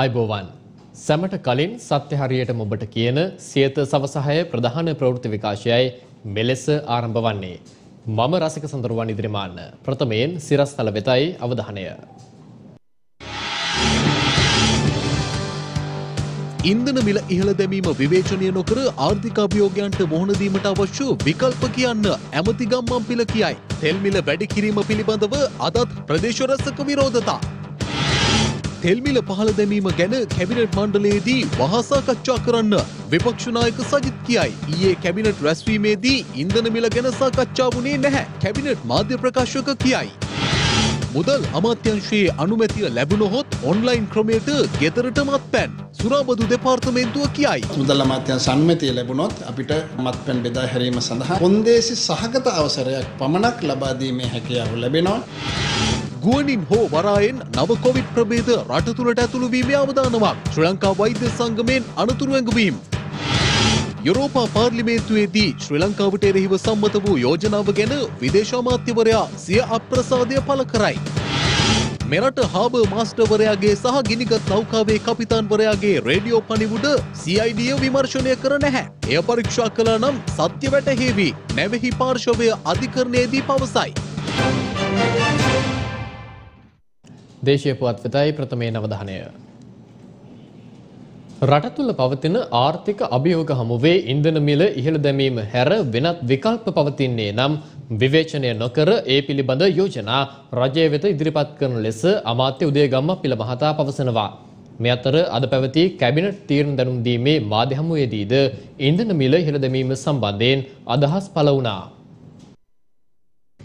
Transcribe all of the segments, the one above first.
අයිබෝවන් සැමට කලින් සත්‍ය හරියටම ඔබට කියන සියත සවසහය ප්‍රධාන ප්‍රවෘත්ති විකාශයයි මෙලෙස ආරම්භ වන්නේ. මම රසික සඳරුවන් ඉදිරිමාන්න ප්‍රථමයෙන් සිරස්තල වෙතයි අවධානය. ඉන්දන මිල ඉහළ දැමීම විවේචනය නොකර ආර්ථික අභියෝගයන්ට මුහුණ දීමට අවශ්‍ය විකල්ප කියන්න ඇමති ගම්මන් පිළ කියයි. තෙල් මිල වැඩි කිරීම පිළිබඳව අදත් ප්‍රදේශ රැසක විරෝධතා. තෙල්මිල පහළ දැමීම ගැන කැබිනට් මණ්ඩලයේදී වහා සාකච්ඡා කරන්න විපක්ෂ නායක සජිත් කියයි. ඊයේ කැබිනට් රැස්වීමේදී ඉන්ධන මිල ගැන සාකච්ඡා වුණේ නැහැ. කැබිනට් මාධ්‍ය ප්‍රකාශක කියයි. මුදල් අමාත්‍යංශයේ අනුමැතිය ලැබුණොහොත් ඔන්ලයින් ක්‍රමයට ගෙදරට මත්පැන් සුරාබදු දෙපාර්තමේන්තුව කියයි. මුදල් අමාත්‍යංශ අනුමැතිය ලැබුණොත් අපිට මත්පැන් බෙදා හැරීම සඳහා කොන්දේසි සහගත අවසරයක් පමණක් ලබා දීමේ හැකියාව ලැබෙනවා. ගුවනින් හෝ වරායෙන් නව කොවිඩ් ප්‍රබේද රට තුළට ඇතුළුවීමේ අවධානමක් ශ්‍ර ලංකා වෛද්‍ය සංගමයෙන් අනතුරු ඇඟවීම්. යුරෝපා පාර්ලිමේන්තුවේදී ශ්‍රී ලංකාවට එරෙහිව සම්මත වූ යෝජනාව ගැන විදේශාමාත්‍යවරයා සිය අප්‍රසාදය පළ කරයි. මෙරට හාබ මාස්ටර්වරයාගේ සහ ගිනිගත් නෞකාවේ කපිතාන්වරයාගේ රේඩියෝ පනිවුඩ CIDය විමර්ශනය කර නැහැ. එය පරීක්ෂා කළ නම් සත්‍ය වැටහේවී නැවෙහි පාර්ශවය අධිකරණයේදී පවසයි. දේශීය පුවත් වෙතයි ප්‍රථමයෙන් අවධානය. රට තුළ පවතින ආර්ථික අභියෝග හමුවේ ඉන්ධන මිල ඉහළ දැමීම හැර වෙනත් විකල්ප පවතින්නේ නම් විවේචනය නොකර ඒ පිළිබඳ යෝජනා රජය වෙත ඉදිරිපත් කරන ලෙස අමාත්‍ය උදයගම්ම පිළ මහතා පවසනවා. මේ අතර අද පැවති කැබිනට් තීරණ දැනුම් දීමේ මාධ්‍ය හමුවේදීද ඉන්ධන මිල ඉහළ දැමීම සම්බන්ධයෙන් අදහස් පළ වුණා.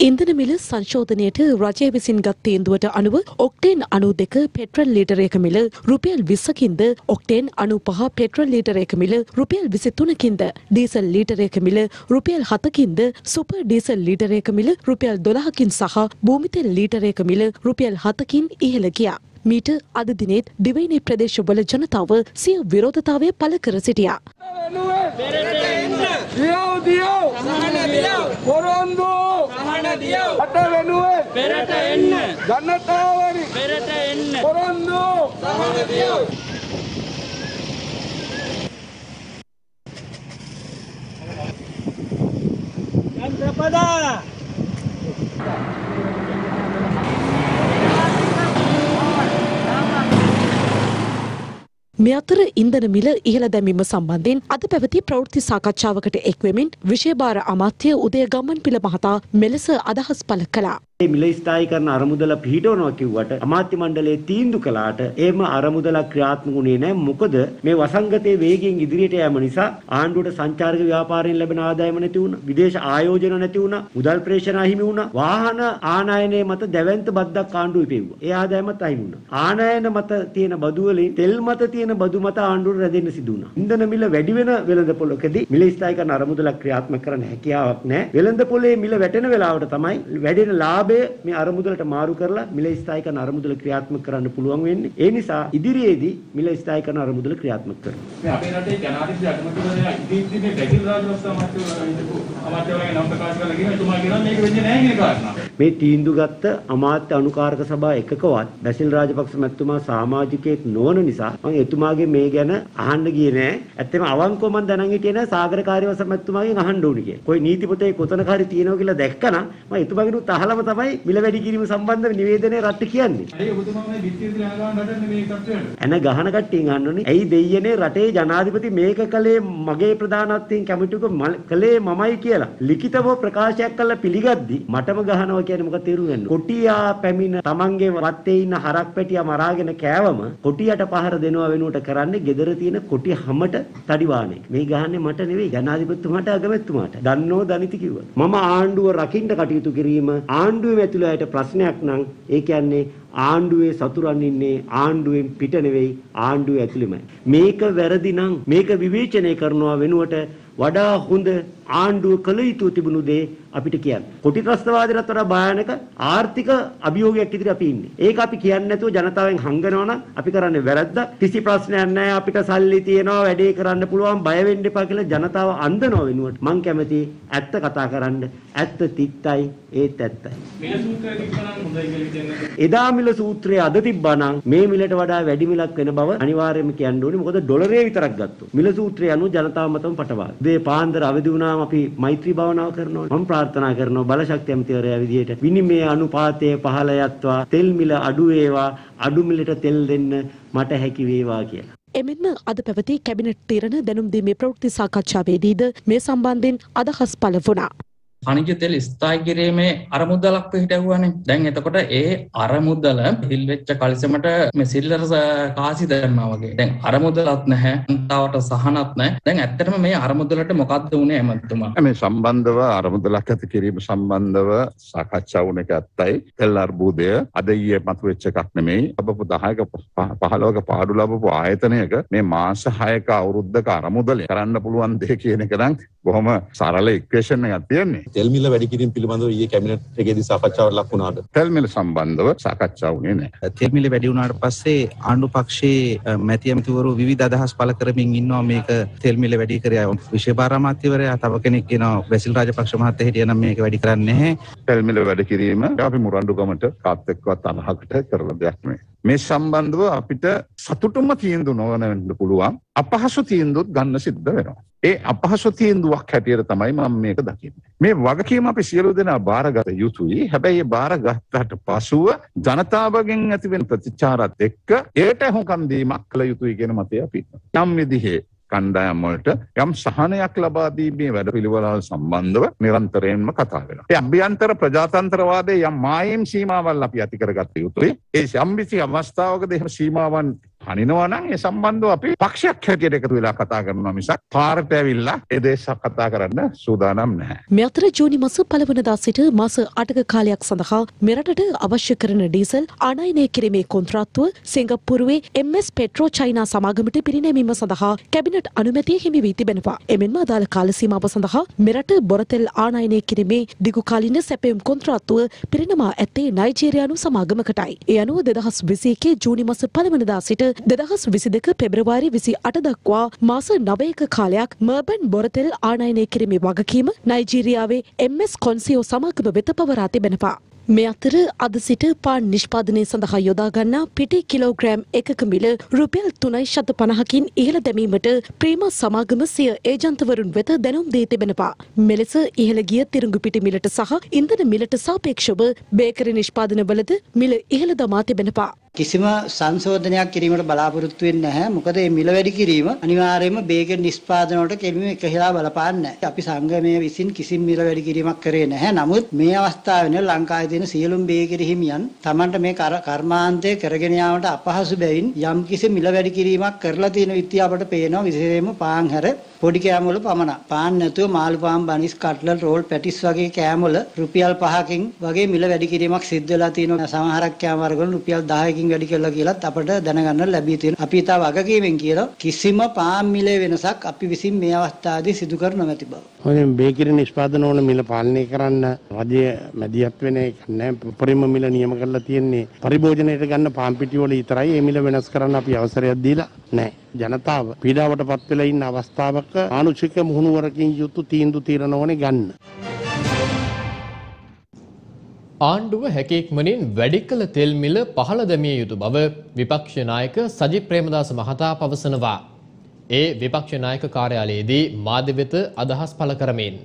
ඉන්ධන මිල සංශෝධනයට රජය විසින් ගත් තීන්දුවට අනුව ඔක්ටේන් අනු දෙක පෙට්‍රල් ලීටරයක මිල රුපියල් විස්සකින්ද ඔක්ටේන් අනු පහ පෙට්‍රල් ලීටරයක මිල රුපියල් විසි තුනකින්ද ඩීසල් ලීටරයක මිල රුපියල් හතකින්ද සුප ඩීසල් ලීටරයක මිල රුපියල් දොළහකින් සහ භූමිතෙල් ලීටරයක මිල රුපියල් හතකින් ඉහළ ගියා. මීට අද දිනෙත් දිවයිනේ ප්‍රදේශවල ජනතාව සිය විරෝධතාවය පළ කර සිටියා. දියව් දියව් පොරොන්දු රට වෙනුවෙන් පෙරට එන්න. ජනතාවනි පෙරට එන්න. පොරොන්දු යන්ත්‍රපදා මේ අතර ඉන්ධන මිල ඉහළ දැමීම සම්බන්ධයෙන් අද පැවති ප්‍රවෘත්ති සාකච්ඡාවකට එක්වෙමින් විශේභාර අමාත්‍ය උදය ගම්මන් පිළ මහතා මෙලෙස අදහස් පළ කළා. මේ මිල ස්ථායීකරණ අරමුදල පිහිටවනවා කිව්වට අමාත්‍ය මණ්ඩලයේ තීන්දුව කළාට එහෙම අරමුදලක් ක්‍රියාත්මක වුණේ නැහැ. මොකද මේ වසංගතයේ වේගයෙන් ඉදිරියට යෑම නිසා ආණ්ඩුවට සංචාරක ව්‍යාපාරයෙන් ලැබෙන ආදායම නැති වුණා. විදේශ ආයෝජන නැති වුණා. මුදල් ප්‍රේෂණ අහිමි වුණා. වාහන ආනයනයේ මත දැවැන්ත බද්දක් ආණ්ඩුව ඉපෙව්වා. ඒ ආදායමත් අහිමි වුණා. ආනයන මත තියෙන බදු වලින් තෙල් මත තියෙන බදු මත ආණ්ඩුවට රැඳෙන්න සිදු වුණා. ඉන්ධන මිල වැඩි වෙන වෙළඳපොළකදී මිල ස්ථායීකරණ අරමුදලක් ක්‍රියාත්මක කරන්න හැකියාවක් නැහැ. වෙළඳපොලේ මිල වැටෙන වෙලාවට තමයි වැඩෙන ලාභ ලාභය මේ අරමුදලට මාරු කරලා මිල ස්ථායීකරණ අරමුදල ක්‍රියාත්මක කරන්න පුළුවන් වෙන්නේ. ඒ නිසා ඉදිරියේදී මිල ස්ථායීකරණ අරමුදල ක්‍රියාත්මක කරනවා. මේ අපේ රටේ ජනාධිපති අගමැතිවරයා ඉදිරියේ මේ බැසිල් රාජපක්ෂ අමාත්‍යවරයාගේ නම් ප්‍රකාශ කරලා කියන එතුමා කියනවා මේක වෙන්නේ නැහැ කියන කාරණා. මේ තීන්දුව ගත්ත අමාත්‍ය අනුකාරක සභා එකකවත් බැසිල් රාජපක්ෂ මැතිතුමා සමාජිකයෙක් නොවන නිසා මම එතුමාගේ මේ ගැන අහන්න ගියේ නෑ. ඇත්තම අවංකව මම දැනන් හිටියේ නෑ සාගර කාර්යවස මැතිතුමාගෙන් අහන්න ඕනි කියලා. કોઈ නීති පොතේ කොතනක හරි තියෙනවා කියලා දැක්කනම් මම එතුමාගෙන් උත් අහලම තමයි මිල වැඩි කිරීම සම්බන්ධව නිවේදනය රට කියන්නේ. ඇයි ඔබතුමා මේ බිත්තිය දිලා ගන්න හදන්නේ මේ තත්ත්වයට? එන ගහන කට්ටියන් අහන්නේ ඇයි දෙයියනේ රටේ ජනාධිපති මේක කළේ මගේ ප්‍රධානත්වයෙන් කැමතික කළේ මමයි කියලා ලිඛිතව ප්‍රකාශයක් කළා පිළිගද්දි මටම ගහනවා කියන්නේ මොකද තේරුම් ගන්න. කොටියා පැමිණ තමන්ගේ වත්තේ ඉන්න හරක් පැටියා මරාගෙන කෑවම කොටියට පහර දෙනවා වෙනුවට කරන්නේ gedara තියෙන කොටි හැමට තඩිවාණේ. මේ ගහන්නේ මට නෙවෙයි ජනාධිපතිතුමාට අගමැතිතුමාට. දන්නෝ දනිති කිව්වා. මම ආණ්ඩුව රකින්න කටයුතු කිරීම ආණ්ඩුවේ ඇතුළේ අයට ප්‍රශ්නයක් නම් ඒ කියන්නේ ආණ්ඩුවේ සතුරන් ඉන්නේ ආණ්ඩුවෙන් පිට නෙවෙයි ආණ්ඩුවේ ඇතුළෙමයි. මේක වැරදි නම් මේක විවේචනය කරනවා වෙනුවට වඩා හොඳ ආණ්ඩුව කළ යුතු තිබුණු දේ අපිට කියන්න. කොටි ත්‍රස්තවාදයටත් වඩා භයානක ආර්ථික අභියෝගයක් ඉදිරි අපි ඉන්නේ. ඒක අපි කියන්නේ නැතුව ජනතාවෙන් හංගනවා නම් අපි කරන්නේ වැරද්ද. කිසි ප්‍රශ්නයක් නැහැ අපිට සල්ලි තියෙනවා වැඩේ කරන්න පුළුවන් බය වෙන්න එපා කියලා ජනතාව අන්දනව වෙනුවට මං කැමති ඇත්ත කතා කරන්න. ඇත්ත තිත්තයි ඒත් ඇත්තයි. එදා මිල සූත්‍රය අද තිබ්බනම් මේ මිලට වඩා වැඩි මිලක් වෙන බව අනිවාර්යයෙන්ම කියන්න ඕනේ. මොකද ඩොලරේ විතරක් ගත්තොත්. මිල සූත්‍රය අනුව ජනතාව මතම පටවාද. මේ පාන්දර අවදි වුණාම අපි මෛත්‍රී භාවනාව කරනවා. මම ප්‍රාර්ථනා කරනවා බලශක්ති ඇමතිවරයා විදිහට විනිමය අනුපාතය පහළ යත්වා තෙල් මිල අඩු වේවා අඩු මිලට තෙල් දෙන්න මට හැකි වේවා කියලා. එමෙන්ම අද පැවති කැබිනට් තීරණ දැනුම් දීමේ ප්‍රවෘත්ති සාකච්ඡාවේදීද මේ සම්බන්ධයෙන් අදහස් පළ වුණා. පනිජ තෙල් ස්ථායි කිරීමේ අරමුදලක් හිටවුවනේ දැන් එතකොට ඒ අරමුදල හිල් වෙච්ච කලිසමට මේ සිල්ලර කාසි දැම්මා වගේ. දැන් අරමුදලත් නැහැ අන්තාවට සහනත් නැහැ. දැන් ඇත්තටම මේ අරමුදලට මොකද්ද උනේ ඇමතුමා මේ සම්බන්ධව අරමුදලක් ඇති කිරීම සම්බන්ධව සාකච්ඡා වුණ එක ඇත්තයි. තෙල් අර්බුදය අද ඊයේ මතුවෙච්ච එකක් නෙමෙයි. ලැබපු 10ක 15ක පාඩු ලැබපු ආයතනයක මේ මාස 6ක අවුරුද්දක අරමුදලේ කරන්න පුළුවන් දෙය කියන එක නම් බොහොම සරල ඉක්වේෂන් එකක් තියෙන්නේ තෙල් මිල වැඩි කිරීම පිළිබඳව ඊයේ කැබිනට් එකේදී සාකච්ඡාවට ලක් වුණාද? තෙල් මිල සම්බන්ධව සාකච්ඡා වුණේ නැහැ. තෙල් මිල වැඩි වුණාට පස්සේ ආණ්ඩු පක්ෂයේ මැති ඇමතිවරු විවිධ අදහස් පළ කරමින් ඉන්නවා මේක තෙල් මිල වැඩි කරේ විශේෂ භාර අමාත්‍යවරයා තව කෙනෙක් කියනවා බැසිල් රාජපක්ෂ මහත්තයා හිටියනම් මේක වැඩි කරන්නේ නැහැ. තෙල් මිල වැඩි කිරීම අපි මුරණ්ඩුගමට කාත් එක්කවත් අනහකට කරන දෙයක් නෙවෙයි. මේ සම්බන්ධව අපිට සතුටුම තීන්දුව නොවන වෙන්න පුළුවන් අපහසු තීන්දුවත් ගන්න සිද්ධ වෙනවා. ඒ අපහසු තීන්දුවක් හැටියට තමයි මම මේක දකින්නේ. මේ වගකීම අපි සියලු දෙනා බාරගත යුතුයි. හැබැයි ඒ බාරගත්තට පසුව ජනතාවගෙන් ඇතිවෙන ප්‍රතිචාරات එක්ක ඒට හොකම් දීමක් කළ යුතුයි කියන මතය අපි. යම් විදිහේ කණ්ඩායම් වලට යම් සහනයක් ලබා දීමේ වැඩපිළිවෙළ සම්බන්ධව නිරන්තරයෙන්ම කතා වෙනවා. ඒ අභ්‍යන්තර ප්‍රජාතන්ත්‍රවාදයේ යම් මායිම් සීමාවල් අපි ඇති කරගත්ත යුතුයි. ඒ යම්කිසි අවස්ථාවකදී එහෙම සීමාවන් හනිනවා නම් ඒ සම්බන්ධව අපි පක්ෂයක් හැටියට එකතු වෙලා කතා කරනවා මිසක් පාරට ඇවිල්ලා ඒ දේශ කතා කරන්න සූදානම් නැහැ. මේ අතර ජූනි මස පළවනදා සිට මාස 8ක කාලයක් සඳහා මෙරටට අවශ්‍ය කරන ඩීසල් ආනයනය කිරීමේ කොන්ත්‍රාත්තුව සිංගප්පූරුවේ MS පෙට්‍රෝ චයිනා සමාගමට පිරිනැමීම සඳහා කැබිනට් අනුමැතිය හිමි වී තිබෙනවා. එමෙන්ම අදාළ කාල සීමාව සඳහා මෙරට බොරතෙල් ආනයනය කිරීමේ දිගුකාලින සැපයුම් කොන්ත්‍රාත්තුව පිරිනමා ඇත්තේ නයිජීරියානු සමාගමකටයි. ඒ අනුව 2021 ජූනි මස පළවනදා සිට දෙදහස් විසි දෙක පෙබ්‍රවාරි විසි අට දක්වා මාස නවයක කාලයක් මර්බන් බොරතෙල් ආනයනය කිරීමේ වගකීම නයිජීරියාවේ එම්ස් කොන්සියෝ සමාගම වෙත පවරා තිබෙනවා. මේ අතර අද සිට පාන් නිෂ්පාදනය සඳහා යොදාගන්නා පිටි කිලෝග්‍රෑම් එකක මිල රුපියල් තුනයි ශත පණහකින් ඉහළ දැමීමට ප්‍රේම සමාගම සිය ඒජන්තවරුන් වෙත දැනුම් දී තිබෙනවා. මෙලෙස ඉහළ ගිය තිරුඟු පිටි මිලට සහ ඉන්ධන මිලට සාපේක්ෂව බේකරි නිෂ්පාදනවලද මිල ඉහළ දමා තිබෙනවා. කිසිම සංශෝධනයක් කිරීමට බලාපොරොත්තු වෙන්නේ නැහැ. මොකද මේ මිල වැඩි කිරීම අනිවාර්යයෙන්ම බේකරි නිෂ්පාදන වලට කෙලින්ම එකහෙලා බලපාන්නේ නැහැ. අපි සංගමයේ විසින් කිසිම මිල වැඩි කිරීමක් කරේ නැහැ. නමුත් මේ අවස්ථාවේ ලංකාවේ තියෙන සියලුම බේකරි හිමියන් Tamanට මේ කර්මාන්තය කරගෙන යාමට අපහසු බැවින් යම් කිසි මිල වැඩි කිරීමක් කරලා තියෙන විත්‍ය අපට පේනවා විශේෂයෙන්ම පාන් හැර පොඩි කෑම වල පමණක්. පාන් නැතුව මාළු පාන් බනිස් කට්ලට් රෝල් පැටිස් වගේ කෑම වල රුපියල් 5කින් වගේ මිල වැඩි කිරීමක් සිද්ධ වෙලා තියෙනවා. සමහරක් කෑම වර්ග වල රුපියල් 10කින් වැඩි කළා කියලත් අපට දැනගන්න ලැබී තියෙනවා. අපි තා වගකීමෙන් කියලා කිසිම පාන් මිලේ වෙනසක් අපි විසින් මේ අවස්ථාවේදී සිදු කර නොමැති බව. හොඳින් බේකරි නිෂ්පාදන ඕන මිල පාලනය කරන්න රජය මැදිහත් වෙන එක නෑ. උපරිම මිල නියම කරලා තියෙන්නේ පරිභෝජනයට ගන්න පාන් පිටි වල විතරයි. ඒ මිල වෙනස් කරන්න අපි අවසරයක් දීලා නෑ. ජනතාව පීඩාවට පත් වෙලා ඉන්න අවස්ථාවක ආනුෂික මුහුණුවරකින් යුතු තීන්දුව తీරන ඕනේ ගන්න. ආණ්ඩුව හැකෙක්මනින් වැඩි කළ තෙල් මිල පහළ දැමිය යුතු බව විපක්ෂ නායක සජිත් ප්‍රේමදාස මහතා පවසනවා. ඒ විපක්ෂ නායක කාර්යාලයේදී මාධ්‍ය වෙත අදහස් පළ කරමින්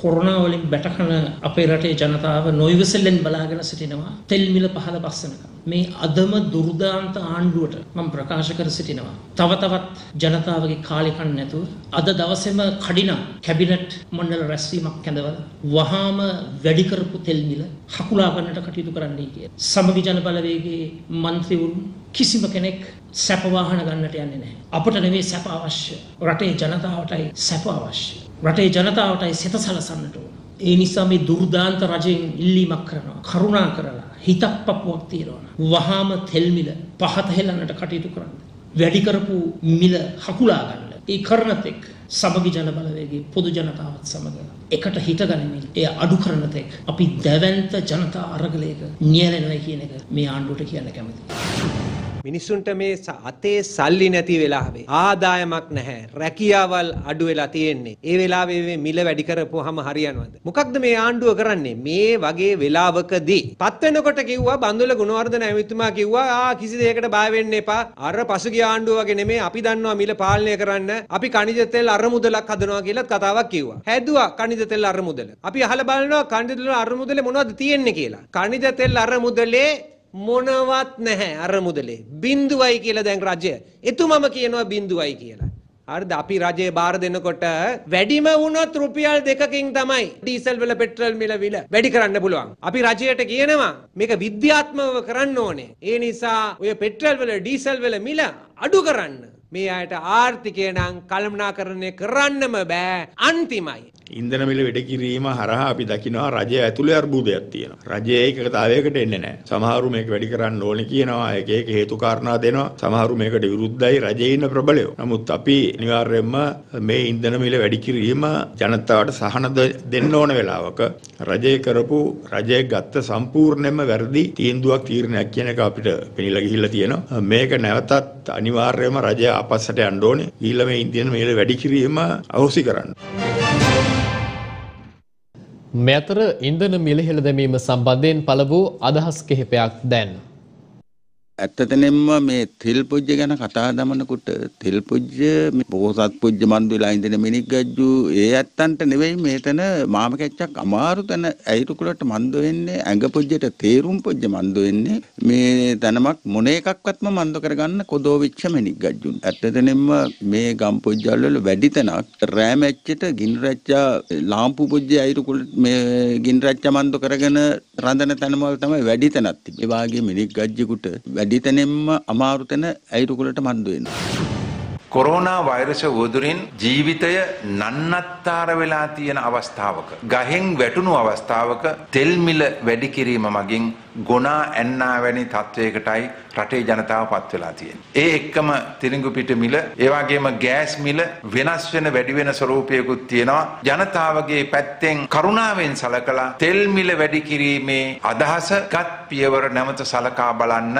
කොරුණා වලින් බැටකන අපේ රටේ ජනතාව නොයවසලෙන් බලාගෙන සිටිනවා තෙල් මිල පහළ පස්සනකම්. මේ අදම දුර්දාන්ත ආණ්ඩුවට මම ප්‍රකාශ කර සිටිනවා. තව තවත් ජනතාවගේ කාලෙකන් නැතුව අද දවසේම කඩිනම් කැබිනට් මණ්ඩල රැස්වීමක් කැඳවලා වහාම වැඩි කරපු තෙල් මිල හකුලා ගන්නට කටයුතු කරන්නයි කියන්නේ. සමගි ජන බලවේගයේ മന്ത്രിවරුන් කිසිම කෙනෙක් සැප වාහන ගන්නට යන්නේ නැහැ. අපට නෙවෙයි සැප අවශ්‍ය. රටේ ජනතාවටයි සැප අවශ්‍ය. රටේ ජනතාවටයි සිත සලසන්නට ඕන. ඒ නිසා මේ දුර්දාන්ත රජයෙන් ඉල්ලීමක් කරනවා. කරුණා කරලා හිතක් පපුවක් තියනවා. වහාම තෙල් මිල පහත හෙලන්නට කටයුතු කරන්න. වැඩි කරපු මිල හකුලා ගන්න. ඒ කරනතෙක් සමගි ජන බලවේගයේ පොදු ජනතාවත් සමග එකට හිටගනිමින් එය අඩු කරන තෙක් අපි දැවැන්ත ජනතා අරගලයක නියැලෙනවා කියන එක මේ ආණ්ඩුවට කියන්න කැමතියි. මිනිස්සුන්ට මේ ස- අතේ සල්ලි නැති වෙලාවේ ආදායමක් නැහැ. රැකියාවල් අඩු වෙලා තියෙන්නේ. ඒ වෙලාවේ මේ මිල වැඩි කරපුවාම හරියනවද? මොකක්ද මේ ආණ්ඩුව කරන්නේ? මේ වගේ වෙලාවකදී. පත් වෙනකොට කිව්වා බන්දුල ගුණවර්ධන ඇමතිතුමා කිව්වා ආ කිසි දෙයකට බය වෙන්න එපා. අර පසුගිය ආණ්ඩුව වගේ නෙමෙයි අපි දන්නවා මිල පාලනය කරන්න. අපි කනිජ තෙල් අරමුදලක් හදනවා කියලා කතාවක් කිව්වා. හැදුවා කනිජ තෙල් අරමුදල. අපි අහලා බලනවා කනිජ තෙල් අරමුදලේ මොනවද තියෙන්නේ කියලා. කනිජ තෙල් අරමුදලේ මොනවත් නැහැ අරමුදලේ බින්දුවයි කියලා දැන් රජය එතුමම කියනවා බින්දුවයි කියලා හරිද අපි රජයේ බාර දෙනකොට වැඩිම වුණොත් රුපියල් දෙකකින් තමයි ඩීසල් වල පෙට්‍රල් මිල විල වැඩි කරන්න පුළුවන්. අපි රජයට කියනවා මේක විද්‍යාත්මකව කරන්න ඕනේ. ඒ නිසා ඔය පෙට්‍රල් වල ඩීසල් වල මිල අඩු කරන්න. මේ අයට ආර්ථිකය නම් කළමනාකරණය කරන්නම බෑ අන්තිමයි. ඉන්ධන මිල වැඩි කිරීම හරහා අපි දකිනවා රජය ඇතුලේ අර්බුදයක් තියෙනවා. රජය ඒකකතාවයකට එන්නේ නැහැ. සමහරු මේක වැඩි කරන්න ඕනේ කියනවා. ඒක ඒක හේතු කාරණා දෙනවා. සමහරු මේකට විරුද්ධයි රජයේ ඉන්න ප්‍රබලයෝ. නමුත් අපි අනිවාර්යයෙන්ම මේ ඉන්ධන මිල වැඩි කිරීම ජනතාවට සහන ද- දෙන්න ඕන වෙලාවක රජය කරපු රජය ගත්ත සම්පූර්ණයෙන්ම වැරදි තීන්දුවක් තීරණයක් කියන එක අපිට පෙනිලා ගිහිල්ලා තියෙනවා. මේක නැවතත් අනිවාර්යයෙන්ම රජය ආපස්සට යන්න ඕනේ. ඊළඟ මේ ඉන්ධන මිල වැඩි කිරීම අවශ්‍ය කරන්න. මේ අතර ඉන්ධන මිල හෙළ දැමීම සම්බන්ධයෙන් පළ වූ අදහස් කිහිපයක් දැන්. ඇත්තතනෙම්ම මේ තෙල් පුජ්‍ය ගැන කතා දමනකොට තෙල් පුජ්‍ය මේ බෝසත් පුජ්‍ය මන්දු වෙලා ඉඳන මිනික් ගජ්ජු ඒ ඇත්තන්ට නෙවෙයි මේතන මාම කැච්චක් අමාරු තැන ඇයිරුකුලට මන්දු වෙන්නේ ඇඟ පුජ්‍යට තේරුම් පුජ්‍ය මන්දු වෙන්නේ මේ තැනමක් මොන එකක්වත්ම මන්දු කරගන්න කොදෝ විච්ච මිනික් ගජ්ජුන් ඇත්තතනෙම්ම මේ ගම් පුජ්‍යවල වල වැඩි තැනක් රෑ මැච්චට ගිනි රැච්චා ලාම්පු පුජ්‍ය ඇයිරුකුල මේ ගිනි රැච්චා මන්දු කරගෙන රඳන තැනවල තමයි වැඩි තැනක් තිබෙන්නේ. ඒ වාගේ මිනික් ගජ්ජෙකුට වැඩි තැනෙම්ම අමාරු තැන ඇයිරුකුලට මන්දු වෙනවා. කොරෝනා වෛරස උවදුරින් ජීවිතය නන්නත්තාර වෙලා තියෙන අවස්ථාවක. ගහෙන් වැටුණු අවස්ථාවක තෙල් මිල වැඩි කිරීම මගින් ගොනා ඇන්නා වැනි තත්ත්වයකටයි රටේ ජනතාව පත් වෙලා තියෙන. ඒ එක්කම තිරිඟු පිට මිල, ඒ වගේම ගෑස් මිල වෙනස් වෙන වැඩි වෙන ස්වරූපයකුත් තියෙනවා. ජනතාවගේ පැත්තෙන් කරුණාවෙන් සලකලා තෙල් මිල වැඩි කිරීමේ අදහස ගත් පියවර නැවත සලකා බලන්න.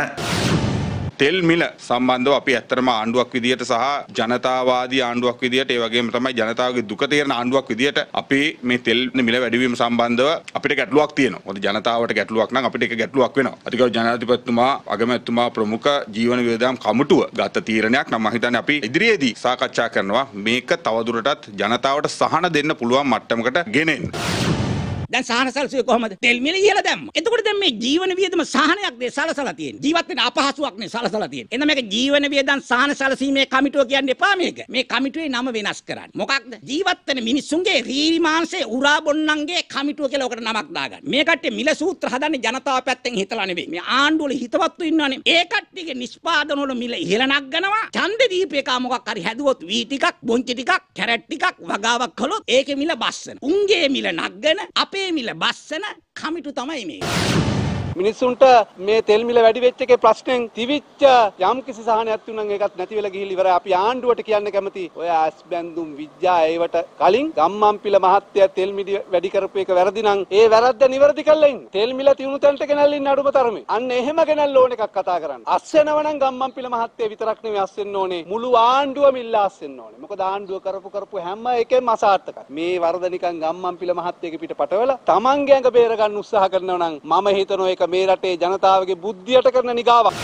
තෙල් මිල සම්බන්ධව අපි ඇත්තටම ආණ්ඩුවක් විදියට සහ ජනතාවාදී ආණ්ඩුවක් විදියට ඒ වගේම තමයි ජනතාවගේ දුක තේරෙන ආණ්ඩුවක් විදියට අපි මේ තෙල් මිල වැඩිවීම සම්බන්ධව අපිට ගැටලුවක් තියෙනවා. මොකද ජනතාවට ගැටලුවක් නම් අපිට ඒක ගැටලුවක් වෙනවා. අධිකරු ජනාධිපතිතුමා අගමැතිතුමා ප්‍රමුඛ ජීවන වියදම් කමිටුව ගත තීරණයක් නම් මම හිතන්නේ අපි ඉදිරියේදී සාකච්ඡා කරනවා මේක තවදුරටත් ජනතාවට සහන දෙන්න පුළුවන් මට්ටමකට ගෙනෙන්න. දැන් සහන සැලසුවේ කොහමද? තෙල් මිල ඉහළ දැම්ම. එතකොට දැන් මේ ජීවන වියදම සහනයක් නේ සලසලා තියෙන්නේ. ජීවත් වෙන අපහසුයක් නේ සලසලා තියෙන්නේ. එහෙනම් මේක ජීවන වියදම් සහන සැලසීමේ කමිටුව කියන්න එපා මේක. මේ කමිටුවේ නම වෙනස් කරන්න. මොකක්ද? ජීවත් වෙන මිනිස්සුන්ගේ රීරි මාංශේ උරා බොන්නන්ගේ කමිටුව කියලා ඔකට නමක් දාගන්න. මේ කට්ටිය මිල සූත්‍ර හදන්නේ ජනතාව පැත්තෙන් හිතලා නෙවෙයි. මේ ආණ්ඩුවල හිතවත්තු ඉන්නවනේ. ඒ කට්ටියගේ නිෂ්පාදන වල මිල ඉහළ නගනවා. ඡන්දේ දීපේකා මොකක් හරි හැදුවොත් වී ටිකක්, බොංචි ටිකක්, කැරට් ටිකක් වගාවක් කළොත් ඒකේ මිල බස්සන. උන්ගේ මිල නගන අපේ මිල බස්සන කමිටු තමයි මේ. මිනිස්සුන්ට මේ තෙල් මිල වැඩි වෙච්ච එකේ ප්‍රශ්නෙන් තිවිච්ච යම් කිසි සහනයක් තුනන් ඒකත් නැති වෙලා ගිහිල්ලා ඉවරයි. අපි ආණ්ඩුවට කියන්න කැමති ඔය ඇස් බැඳුම් විද්‍යා ඒවට කලින් ගම්මන්පිල මහත්තයා තෙල් මිඩි වැඩි කරපු එක වැරදි නම් ඒ වැරද්ද නිවැරදි කරලා ඉන්න. තෙල් මිල තියුණු තැනට ගෙනල්ලා ඉන්න අඩුම තරමේ. අන්න එහෙම ගෙනල්ලා ඕන එකක් කතා කරන්න. අස් වෙනව නම් ගම්මන්පිල මහත්තයා විතරක් නෙමෙයි අස් වෙන්න ඕනේ. මුළු ආණ්ඩුවම ඉල්ලා අස් වෙන්න ඕනේ. මොකද ආණ්ඩුව කරපු කරපු හැම එකෙම අසාර්ථකයි. මේ වරද නිකන් ගම්මන්පිල මහත්තයාගේ පිට පටවලා තමන්ගේ ඇඟ බේර ගන්න උත්සාහ කරනවා නම් මම හිතනවා ඒක මේ රටේ ජනතාවගේ බුද්ධියට කරන නිගාවක්.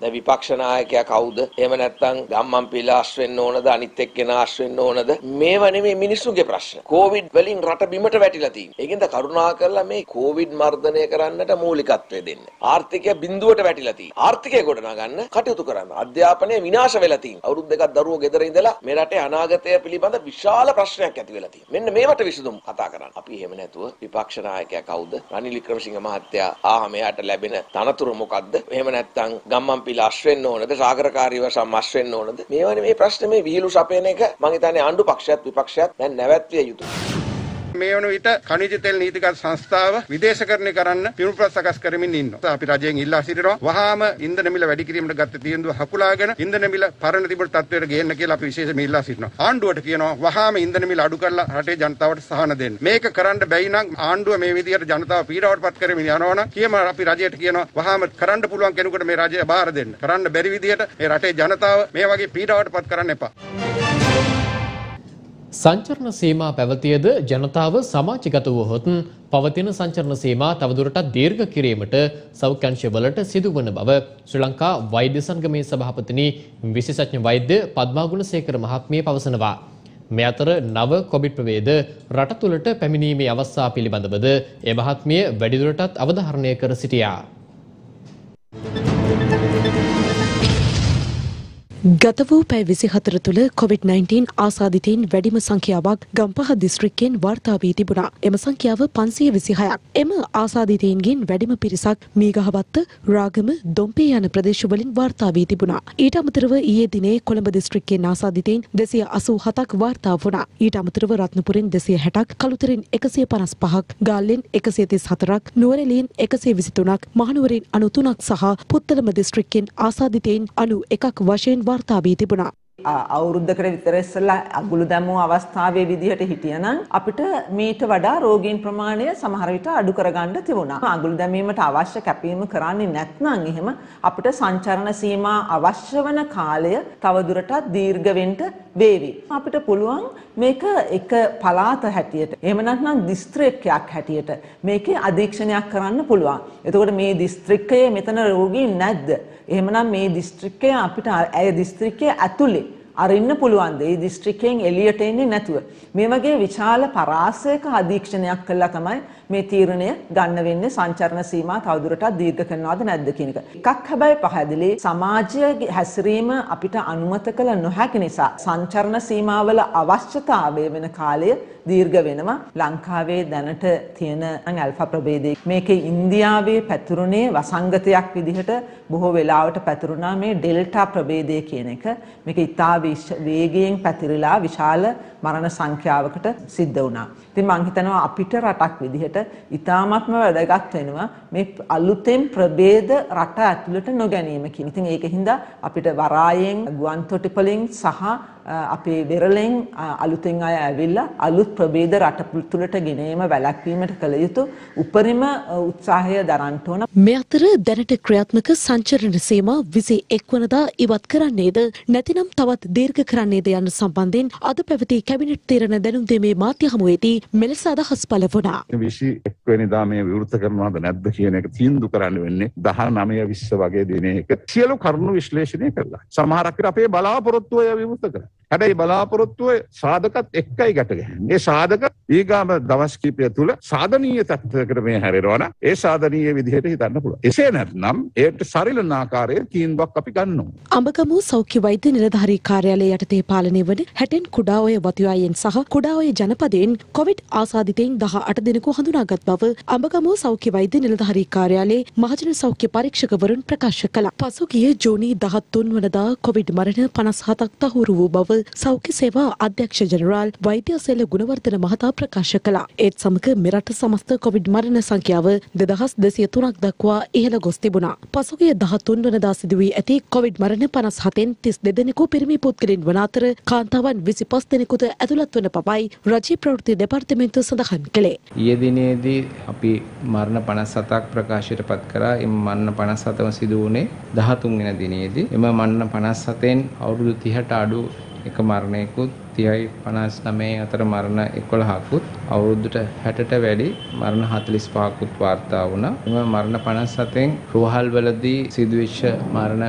දැන් විපක්ෂ 나යකයා කවුද? එහෙම නැත්නම් ගම්මන් පිළ ආශ් වෙන්න ඕනද? අනිත් එක්කෙනා ආශ් වෙන්න ඕනද? මේවා නෙමෙයි මිනිස්සුන්ගේ ප්‍රශ්න. කොවිඩ් වලින් රට බිමට වැටිලා තියෙන්නේ. ඒකෙන්ද කරුණා කරලා මේ කොවිඩ් මර්ධනය කරන්නට මූලිකත්වය දෙන්න. ආර්ථිකය බිඳුවට වැටිලා තියෙන්නේ. ආර්ථිකය ගොඩනගන්න කටයුතු කරන්න. අධ්‍යාපනය විනාශ වෙලා තියෙන්නේ. අවුරුදු දෙකක් දරුවෝ ගෙදර ඉඳලා මේ රටේ අනාගතය පිළිබඳ විශාල ප්‍රශ්නයක් ඇති වෙලා තියෙනවා. මෙන්න මේවට විසඳුම් කතා කරන්න. අපි එහෙම නැතුව විපක්ෂ නායකයා කවුද? රනිල් වික්‍රමසිංහ මහත්තයා ආ මෙයාට ලැබෙන තනතුරු මොකද්ද? එහෙම නැත්නම් ගම්මන් පිළ අශ් වෙන්න ඕනද? සාගරකාරීව සම්මස් වෙන්න ඕනද? මේවනේ මේ ප්‍රශ්නේ මේ විහිළු සපයන එක මං හිතන්නේ ආණ්ඩු පක්ෂයත් විපක්ෂයත් දැන් නැවැත්විය යුතුයි. මේ වන විට khනිජ තෙල් නීතිගත සංස්ථාව විදේශකරණය කරන්න පියුම්ප්‍රස් සකස් කරමින් ඉන්නවා. අපි රජයෙන් ඉල්ලා සිටිනවා වහාම ඉන්ධන මිල වැඩි කිරීමට ගත්ත තීන්දුව හකුලාගෙන ඉන්ධන මිල පරණ තිබුණු තත්ත්වයට ගේන්න කියලා අපි විශේෂයෙන්ම ඉල්ලා සිටිනවා. ආණ්ඩුවට කියනවා වහාම ඉන්ධන මිල අඩු කරලා රටේ ජනතාවට සහන දෙන්න. මේක කරන්න බැයි නම් ආණ්ඩුව මේ විදිහට ජනතාව පීඩාවට පත් කරමින් යනවනම් කියම අපි රජයට කියනවා වහාම කරන්න පුළුවන් කෙනෙකුට මේ රජය බාර දෙන්න. කරන්න බැරි විදිහට මේ රටේ ජනතාව මේ වගේ පීඩාවට පත් කරන්න එපා. සංචරණ සීමා පැවතියද ජනතාව සමාජගත වුවහොත් පවතින සංචරණ සීමා තවදුරටත් දීර්ඝ කිරීමට සෞඛ්‍යංශවලට සිදුවන බව ශ්‍රී ලංකා වෛද්‍ය සංගමේ සභාපතිනි විශේෂඥ වෛද්‍ය පද්මා ගුණසේකර මහත්මිය පවසනවා. මේ අතර නව කොවිඩ් ප්‍රවේද රට තුළට පැමිණීමේ අවස්ථා පිළිබඳවද ඒ මහත්මිය වැඩිදුරටත් අවධාරණය කර සිටියා. ගත වූ පැය විසිහතර තුළ කොවිD-19 ආසාධිතයින් වැඩිම සංඛ්‍යාවක් ගම්පහ දිස්ත්‍රික්කෙන් වාර්තා වී තිබුණා. එම සංඛ්‍යාව පන්සිය විසිහයක්. එම ආසාධිතයින්ගෙන් වැඩිම පිරිසක් මීගහවත්ත, රාගම, දොම්පේ යන ප්‍රදේශවලින් වාර්තා වී තිබුණා. ඊට අමතරව ඊයේ දිනේ කොළඹ දිස්ත්‍රික්කෙන් ආසාධිතයින් දෙසිය අසූ හතක් වාර්තා වුණා. ඊට අමතරව රත්නපුරෙන් දෙසිය හැටක්, කළුතරින් එකසිය පනස් පහක්, ගාල්ලෙන් එකසිය තිස් හතරක්, නුවරඑළියෙන් එකසිය විසිතුනක්, මහනුවරින් අනු තුනක් සහ පුත්තලම දිස්ත්‍රික්කෙන් ආසාධිතයින් අනු එකක් වශයෙන් වාර්තා වී තිබුණා. අවුරුද්දකට විතර ඉස්සෙල්ලා අගුළු දැමූ අවස්ථාවේ විදිහට හිටියනම් අපිට මීට වඩා රෝගීන් ප්‍රමාණය සමහර විට අඩු කරගන්න තිබුණා. අගුළු දැමීමට අවශ්‍ය කැපීම කරන්නේ නැත්නම් එහෙම අපිට සංචරණ සීමා අවශ්‍ය වන කාලය තවදුරටත් දීර්ඝ වෙන්න වේවි. අපිට පුළුවන් මේක එක පළාත හැටියට එහෙම නැත්නම් දිස්ත්‍රික්කයක් හැටියට මේකේ අධීක්ෂණයක් කරන්න පුළුවන්. එතකොට මේ දිස්ත්‍රික්කයේ මෙතන රෝගීන් නැද්ද? එහෙමනම් මේ දිස්ත්‍රික්කය අපිට ඇය දිස්ත්‍රික්කයේ ඇතුලේ අරින්න පුළුවන්ද? ඒ දිස්ත්‍රික්කයෙන් එළියට එන්නේ නැතුව. මේ වගේ විශාල පරාසයක අධීක්ෂණයක් කළා තමයි මේ තීරණය ගන්න වෙන්නේ සංචරණ සීමා තවදුරටත් දීර්ඝ කරනවද නැද්ද කියන එක. එකක් හැබැයි පැහැදිලි සමාජයේ හැසිරීම අපිට අනුමත කළ නොහැකි නිසා සංචරණ සීමාවල අවශ්‍යතාවය වෙන කාලය දීර්ඝ වෙනවා. ලංකාවේ දැනට තියෙන ඇල්ෆා ප්‍රභේදය මේකේ ඉන්දියාවේ පැතුරුනේ වසංගතයක් විදිහට බොහෝ වෙලාවට පැතුරුණා මේ ඩෙල්ටා ප්‍රභේදය කියන එක. මේක ඉතා වේගයෙන් පැතිරිලා විශාල මරණ සංඛ්‍යාවකට සිද්ධ වුණා. ඉතින් මං හිතනවා අපිට රටක් විදිහට ඉතාමත්ම වැදගත් වෙනවා මේ අලුතෙන් ප්‍රභේද රට ඇතුළට නොගැනීම කියන. ඉතින් ඒකින්ද අපිට වරායෙන් ගුවන් තොටිපලින් සහ අපේ වෙරළෙන් අලුතෙන් අය ඇවිල්ලා අලුත් ප්‍රභේද රට තුළට ගෙනීම වැළැක්වීමට කළ යුතු උපරිම උත්සාහය දරන්න ඕන. මේ අතර දැනට ක්‍රියාත්මක සංචරණ සීමා විසි එක්වනදා ඉවත් කරන්නේද නැතිනම් තවත් දීර්ඝ කරන්නේද යන්න සම්බන්ධයෙන් අද පැවති කැබිනට් තීරණ දැනුම් දෙමේ මාධ්‍ය හමුවේදී මෙලෙස අදහස් පළ වුණා. විසි එක්වැනිදා මේ විවෘත කරනවද නැද්ද කියන එක තීන්දුව කරන්න වෙන්නේ දහ නමය විශ්ස වගේ දිනයක සියලු කරුණු විශ්ලේෂණය කරලා. සමහරක් අපේ බලාපොරොත්තුව විවෘත කර. හැබැයි බලාපොරොත්තුව සාධකත් එක්කයි ගැට ගැහෙන්නේ. ඒ සාධක ඊගාම දවස් කිහිපය තුල සාධනීය තත්ත්වයකට මේ හැරෙනවා නම් ඒ සාධනීය විදිහට හිතන්න පුළුවන්. එසේ නැත්නම් ඒට සරිලන ආකාරයේ තීන්දුවක් අපි ගන්නවා. අඹගමු සෞඛ්‍ය වෛද්‍ය නිලධාරී කාර්යාලය යටතේ පාලනය වන හැටෙන් කුඩාඔය වතුයායෙන් සහ කුඩාඔය ජනපදයෙන් කොවිඩ් ආසාදිතයින් 18 දෙනෙකු හඳුනාගත් බව අඹගමු සෞඛ්‍ය වෛද්‍ය නිලධාරී කාර්යාලයේ මහජන සෞඛ්‍ය පරීක්ෂකවරුන් ප්‍රකාශ කළා. පසුගිය ජූනි 13 වනදා කොවිඩ් මරණ 57ක් තහවුරු වූ බව සෞඛ්‍ය සේවා අධ්‍යක්ෂ ජනරාල් වෛද්‍යසේල ගුණවර්ධන මහතා ප්‍රකාශ කළා. ඒත් සමග මෙරට සමස්ත කොවිඩ් මරණ සංඛ්‍යාව 2203ක් දක්වා ඉහළ ගොස් තිබුණා. පසුගිය 13 වනදා සිදු වී ඇති කොවිඩ් මරණ 57න් 32 දෙනෙකු පිරිමි පුද්ගලයන් වන අතර කාන්තාවන් 25 දෙනෙකුට ඇතුළත් වන බවයි රජයේ ප්‍රවෘත්ති දෙපාර්තමේන්තුව සඳහන් කළේ. ඊයේ දිනේදී අපි මරණ 57ක් ප්‍රකාශයට පත් කරා. එම මරණ 57ම සිදු වුණේ 13 වෙනි දිනේදී. එම මරණ 57න් අවුරුදු 30ට අඩු එක මරණයකුත් 30යි 59 අතර මරණ 11කුත් අවුරුද්දට 60ට වැඩි මරණ 45කුත් වාර්තා වුණා. එම මරණ 57න් රෝහල් වලදී සිදුවෙච්ච මරණ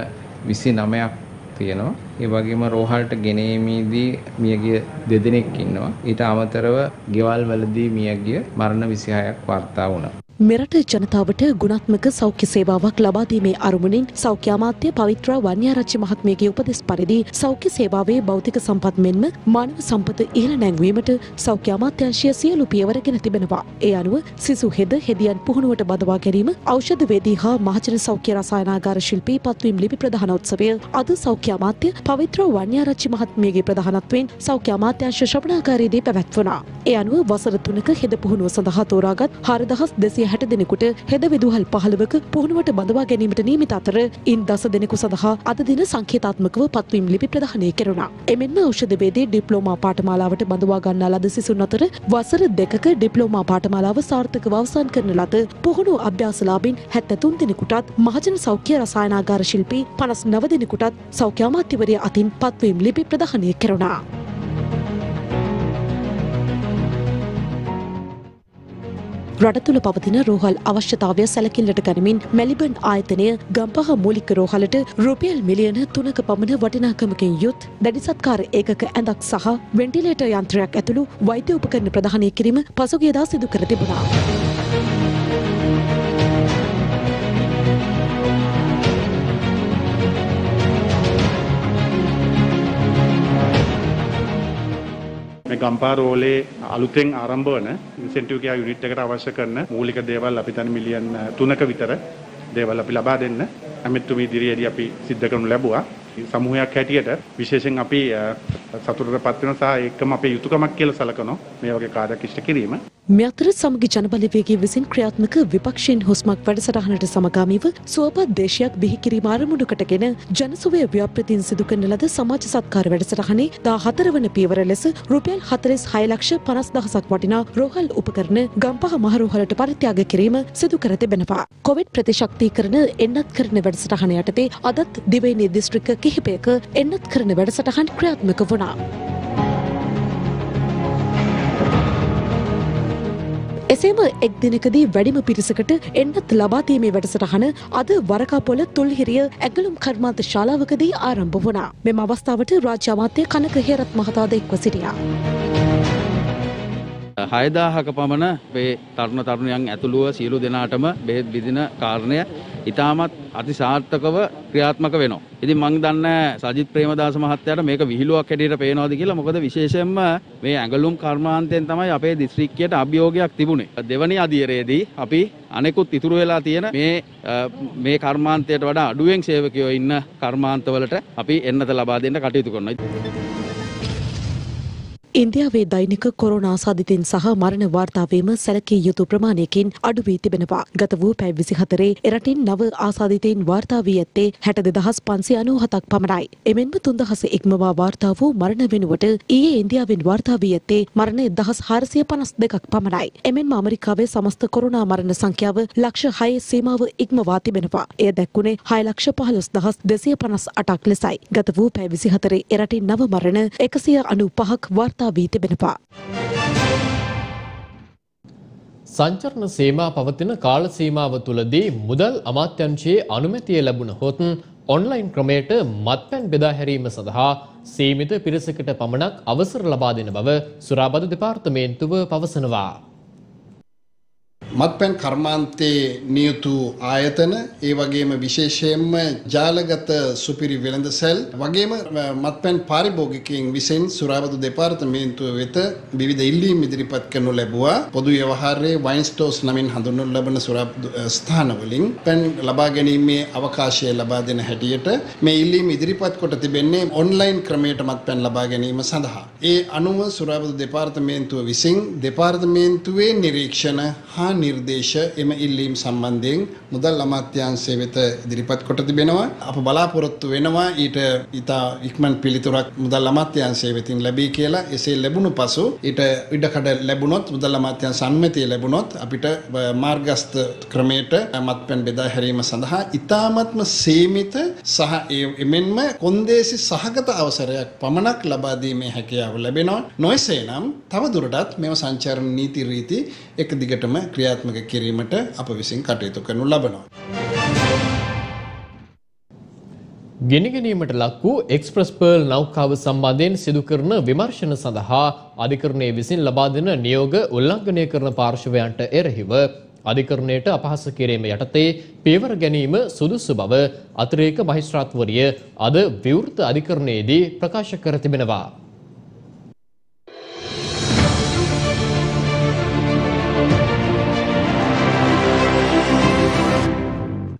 29ක් තියෙනවා. ඒ වගේම රෝහලට ගෙනීමේදී මියගිය දෙදෙනෙක් ඉන්නවා. ඊට අමතරව ගෙවල් වලදී මියගිය මරණ 26ක් වාර්තා වුණා. මෙරට ජනතාවට ගුණාත්මක සෞඛ්‍ය සේවාවක් ලබා දීමේ අරමුණින් සෞඛ්‍ය අමාත්‍ය පවිත්‍ර වන්‍යාරච්චි මහත්මියගේ උපදෙස් පරිදි සෞඛ්‍ය සේවාවේ භෞතික සම්පත් මෙන්ම මානව සම්පත ඉහළ නැංවීමට සෞඛ්‍ය අමාත්‍යංශය සියලු පියවරගෙන තිබෙනවා. ඒ අනුව සිසු හෙද හෙදියන් පුහුණුවට බදවා ගැනීම ඖෂධ වේදී හා මහජන සෞඛ්‍ය රසායනාගාර ශිල්පී පත්වීම් ලිපි ප්‍රධානෝත්සවය අද සෞඛ්‍ය අමාත්‍ය පවිත්‍ර වන්‍යාරච්චි මහත්මියගේ ප්‍රධානත්වයෙන් සෞඛ්‍ය අමාත්‍යංශ ශ්‍රවණාගාරයේදී පැවැත්වුණා. ඒ අනුව වසර තුනක හෙද පුහුණුව සඳහා තෝරාගත් හරදහස් දෙසිය හැට දෙනෙකුට හෙද විදුහල් පහළවක පුහුණුවට බඳවා ගැනීමට නීමිත අතර ඉන් දස දෙනෙකු සඳහා අද දින සංකේතාත්මකව පත්වීම් ලිපි ප්‍රදානය කෙරුණා. එමෙන්ම ඖෂධවේදී ඩිප්ලෝමා පාඨමාලාවට බඳවා ගන්නා ලද සිසුන් අතර වසර දෙකක ඩිප්ලෝමා පාඨමාලාව සාර්ථකව අවසන් කරන ලද පුහුණු අභ්‍යාසලාභීන් 73 දෙනෙකුටත් මහජන සෞඛ්‍ය රසායනාගාර ශිල්පී 59 දෙනෙකුටත් සෞඛ්‍ය අමාත්‍යවරිය අතින් පත්වීම් ලිපි ප්‍රදානය කෙරුණා. රට තුළ පවතින රෝහල් අවශ්‍යතාවය සැලකිල්ලට ගනිමින් මැලිබන් ආයතනය ගම්පහ මූලික රෝහලට රුපියල් මිලියන තුනක පමණ වටිනාකමකින් යුත් දැඩිසත්කාර ඒකක ඇඳක් සහ වෙන්ටිලේට යන්ත්‍රයක් ඇතුළු වෛද්‍ය උපකරණ ප්‍රධානය කිරීම පසුගියදා සිදු කර තිබුණා. මේ ගම්පා රෝලේ අලුතෙන් ආරම්භ වන ඉන්සෙන්ටිව් කෙයා යුනිට් එකට අවශ්‍ය කරන මූලික දේවල් අපි තන මිලියන් 3ක විතර දේවල් අපි ලබා දෙන්න ඇමෙතුමි ඉදිරියේදී අපි සිද්ධ කරනු ලැබුවා. සමූහයක් හැටියට විශේෂයෙන් අපි සතුටටපත් වෙන සහ ඒකම අපේ යුතුයකමක් කියලා සලකනවා මේ වගේ කාර්යයක් ඉෂ්ට කිරීම. මේ අතර සමගි ජනබලවේගයේ විසින් ක්‍රියාත්මක විපක්ෂීන් හුස්මක් වැඩසටහනට සමගාමීව සුවපත් දේශයක් බිහි කිරීම අරමුණකටගෙන ජනසුවය ව්‍යාපෘතින් සිදු කරන ලද සමාජ සත්කාර වැඩසටහනේ දා හතර වන පියවර ලෙස රුපියල් හතරෙස් හය ලක්ෂ පනස් දහසක් වටිනා රෝහල් උපකරණ ගම්පහ මහරෝහලට පරිත්‍යාග කිරීම සිදු කර තිබෙනවා. කොවිඩ් ප්‍රතිශක්තිකරණ එන්නත් කරන වැඩසටහන යටතේ අදත් දිවයිනේ දිස්ත්‍රික්ක කිහිපයක එන්නත් කරන වැඩසටහන් ක්‍රියාත්මක වුණා. එසේම එක් දිනකදී වැඩිම පිරිසකට එන්නත් ලබාදීමේ වැඩසටහන අද වරකාපොල තුල්හිරිය ඇගලුම් කර්මාන්ත ශාලාවකදී ආරම්භ වුණා. මෙම අවස්ථාවට රාජ්‍ය අමාත්‍ය කනක හේරත් මහතාද එක්ව සිටියා. හයදාහක පමණ අපේ තරුණ තරුණයන් ඇතුළුව සියලු දෙනාටම බෙහෙත් බිදින කාරණය ඉතාමත් අතිසාර්ථකව ක්‍රියාත්මක වෙනවා. ඉතින් මං දන්නේ සජිත් ප්‍රේමදාස මහත්තයාට මේක විහිළුවක් හැටියට පේනවාද කියලා මොකද විශේෂයෙන්ම මේ ඇඟලුම් කර්මාන්තයෙන් තමයි අපේ දිස්ත්‍රික්කයට අභියෝගයක් තිබුණේ. දෙවනි අදියරේදී අපි අනෙකුත් ඉතුරු වෙලා තියෙන මේ මේ කර්මාන්තයට වඩා අඩුවෙන් සේවකයෝ ඉන්න කර්මාන්තවලට අපි එන්නත ලබා දෙන්න කටයුතු කරනවා. ඉන්දියාවේ දෛනික කොරෝනා ආසාදිතයින් සහ මරණ වාර්තාවීම සැලකිය යුතු ප්‍රමාණයකින් අඩු වී තිබෙනවා. ගත වූ පැය 24 එරටින් නව ආසාදිතයින් වාර්තා වී ඇත්තේ 62597ක් පමණයි. එමෙන්ම 3000 ඉක්මවා වාර්තා වූ මරණ වෙනුවට ඊයේ ඉන්දියාවෙන් වාර්තා වී ඇත්තේ මරණ 1452ක් පමණයි. එමෙන්ම ඇමරිකාවේ සමස්ත කොරෝනා මරණ සංඛ්‍යාව ලක්ෂ 6 සීමාව ඉක්මවා තිබෙනවා. එය දැක්ුණේ 615258ක් ලෙසයි. ගත වූ පැය 24 එරටින් නව මරණ 195ක් වාර්තා වාර්තා වී තිබෙනවා. සංචරණ සීමා පවතින කාල සීමාව තුළදී මුදල් අමාත්‍යංශයේ අනුමැතිය ලැබුණ හොත් ඔන්ලයින් ක්‍රමයට මත්පැන් බෙදා හැරීම සඳහා සීමිත පිරිසකට පමණක් අවසර ලබා දෙන බව සුරාබද දෙපාර්තමේන්තුව පවසනවා. මත්පැන් කර්මාන්තයේ නියුතු ආයතන ඒ වගේම විශේෂයෙන්ම ජාලගත සුපිරි වෙළඳසැල් වගේම මත්පැන් පාරිභෝගිකයන් විසින් සුරාබදු දෙපාර්තමේන්තුව වෙත විවිධ ඉල්ලීම් ඉදිරිපත් කරනු ලැබුවා පොදු ව්‍යවහාරයේ වයින් ස්ටෝස් නමින් හඳුන්වනු ලබන සුරාබදු ස්ථානවලින් පැන් ලබා ගැනීමේ අවකාශය ලබා දෙන හැටියට මේ ඉල්ලීම් ඉදිරිපත් කොට තිබෙන්නේ ඔන්ලයින් ක්‍රමයට මත්පැන් ලබා ගැනීම සඳහා. ඒ අනුව සුරාබදු දෙපාර්තමේන්තුව විසින් දෙපාර්තමේන්තුවේ නිරීක්ෂණ හා නිර්දේශ එම ඉල්ලීම් සම්බන්ධයෙන් මුදල් අමාත්‍යාංශය වෙත ඉදිරිපත් කොට තිබෙනවා. අප බලාපොරොත්තු වෙනවා ඊට ඉතා ඉක්මන් පිළිතුරක් මුදල් අමාත්‍යාංශය වෙතින් ලැබී කියලා. එසේ ලැබුණු පසු ඊට ඉඩකඩ ලැබුණොත් මුදල් අමාත්‍යාංශ අනුමැතිය ලැබුණොත් අපිට මාර්ගස්ත ක්‍රමයට මත්පැන් බෙදා හැරීම සඳහා ඉතාමත්ම සීමිත සහ එමෙන්ම කොන්දේසි සහගත අවසරයක් පමණක් ලබා දීමේ හැකියාව ලැබෙනවා. නොයසේ නම් තවදුරටත් මෙම සංචාරණ නීති රීති එක දිගටම ක්‍රියාත්මක කිරීමට අප විසින් කටයුතු කරනු ලබනවා. ගෙනගැනීමට ලක් වූ එක්ස්ප්‍රස් පර්ල් නෞකාව සම්බන්ධයෙන් සිදු කරන විමර්ශන සඳහා අධිකරණය විසින් ලබා දෙන නියෝග උල්ලංඝනය කරන පාර්ශවයන්ට එරෙහිව අධිකරණයට අපහාස කිරීම යටතේ පියවර ගැනීම සුදුසු බව අතිරේක මහිස්ත්‍රාත්වරිය අද විවෘත අධිකරණයේදී ප්‍රකාශ කර තිබෙනවා.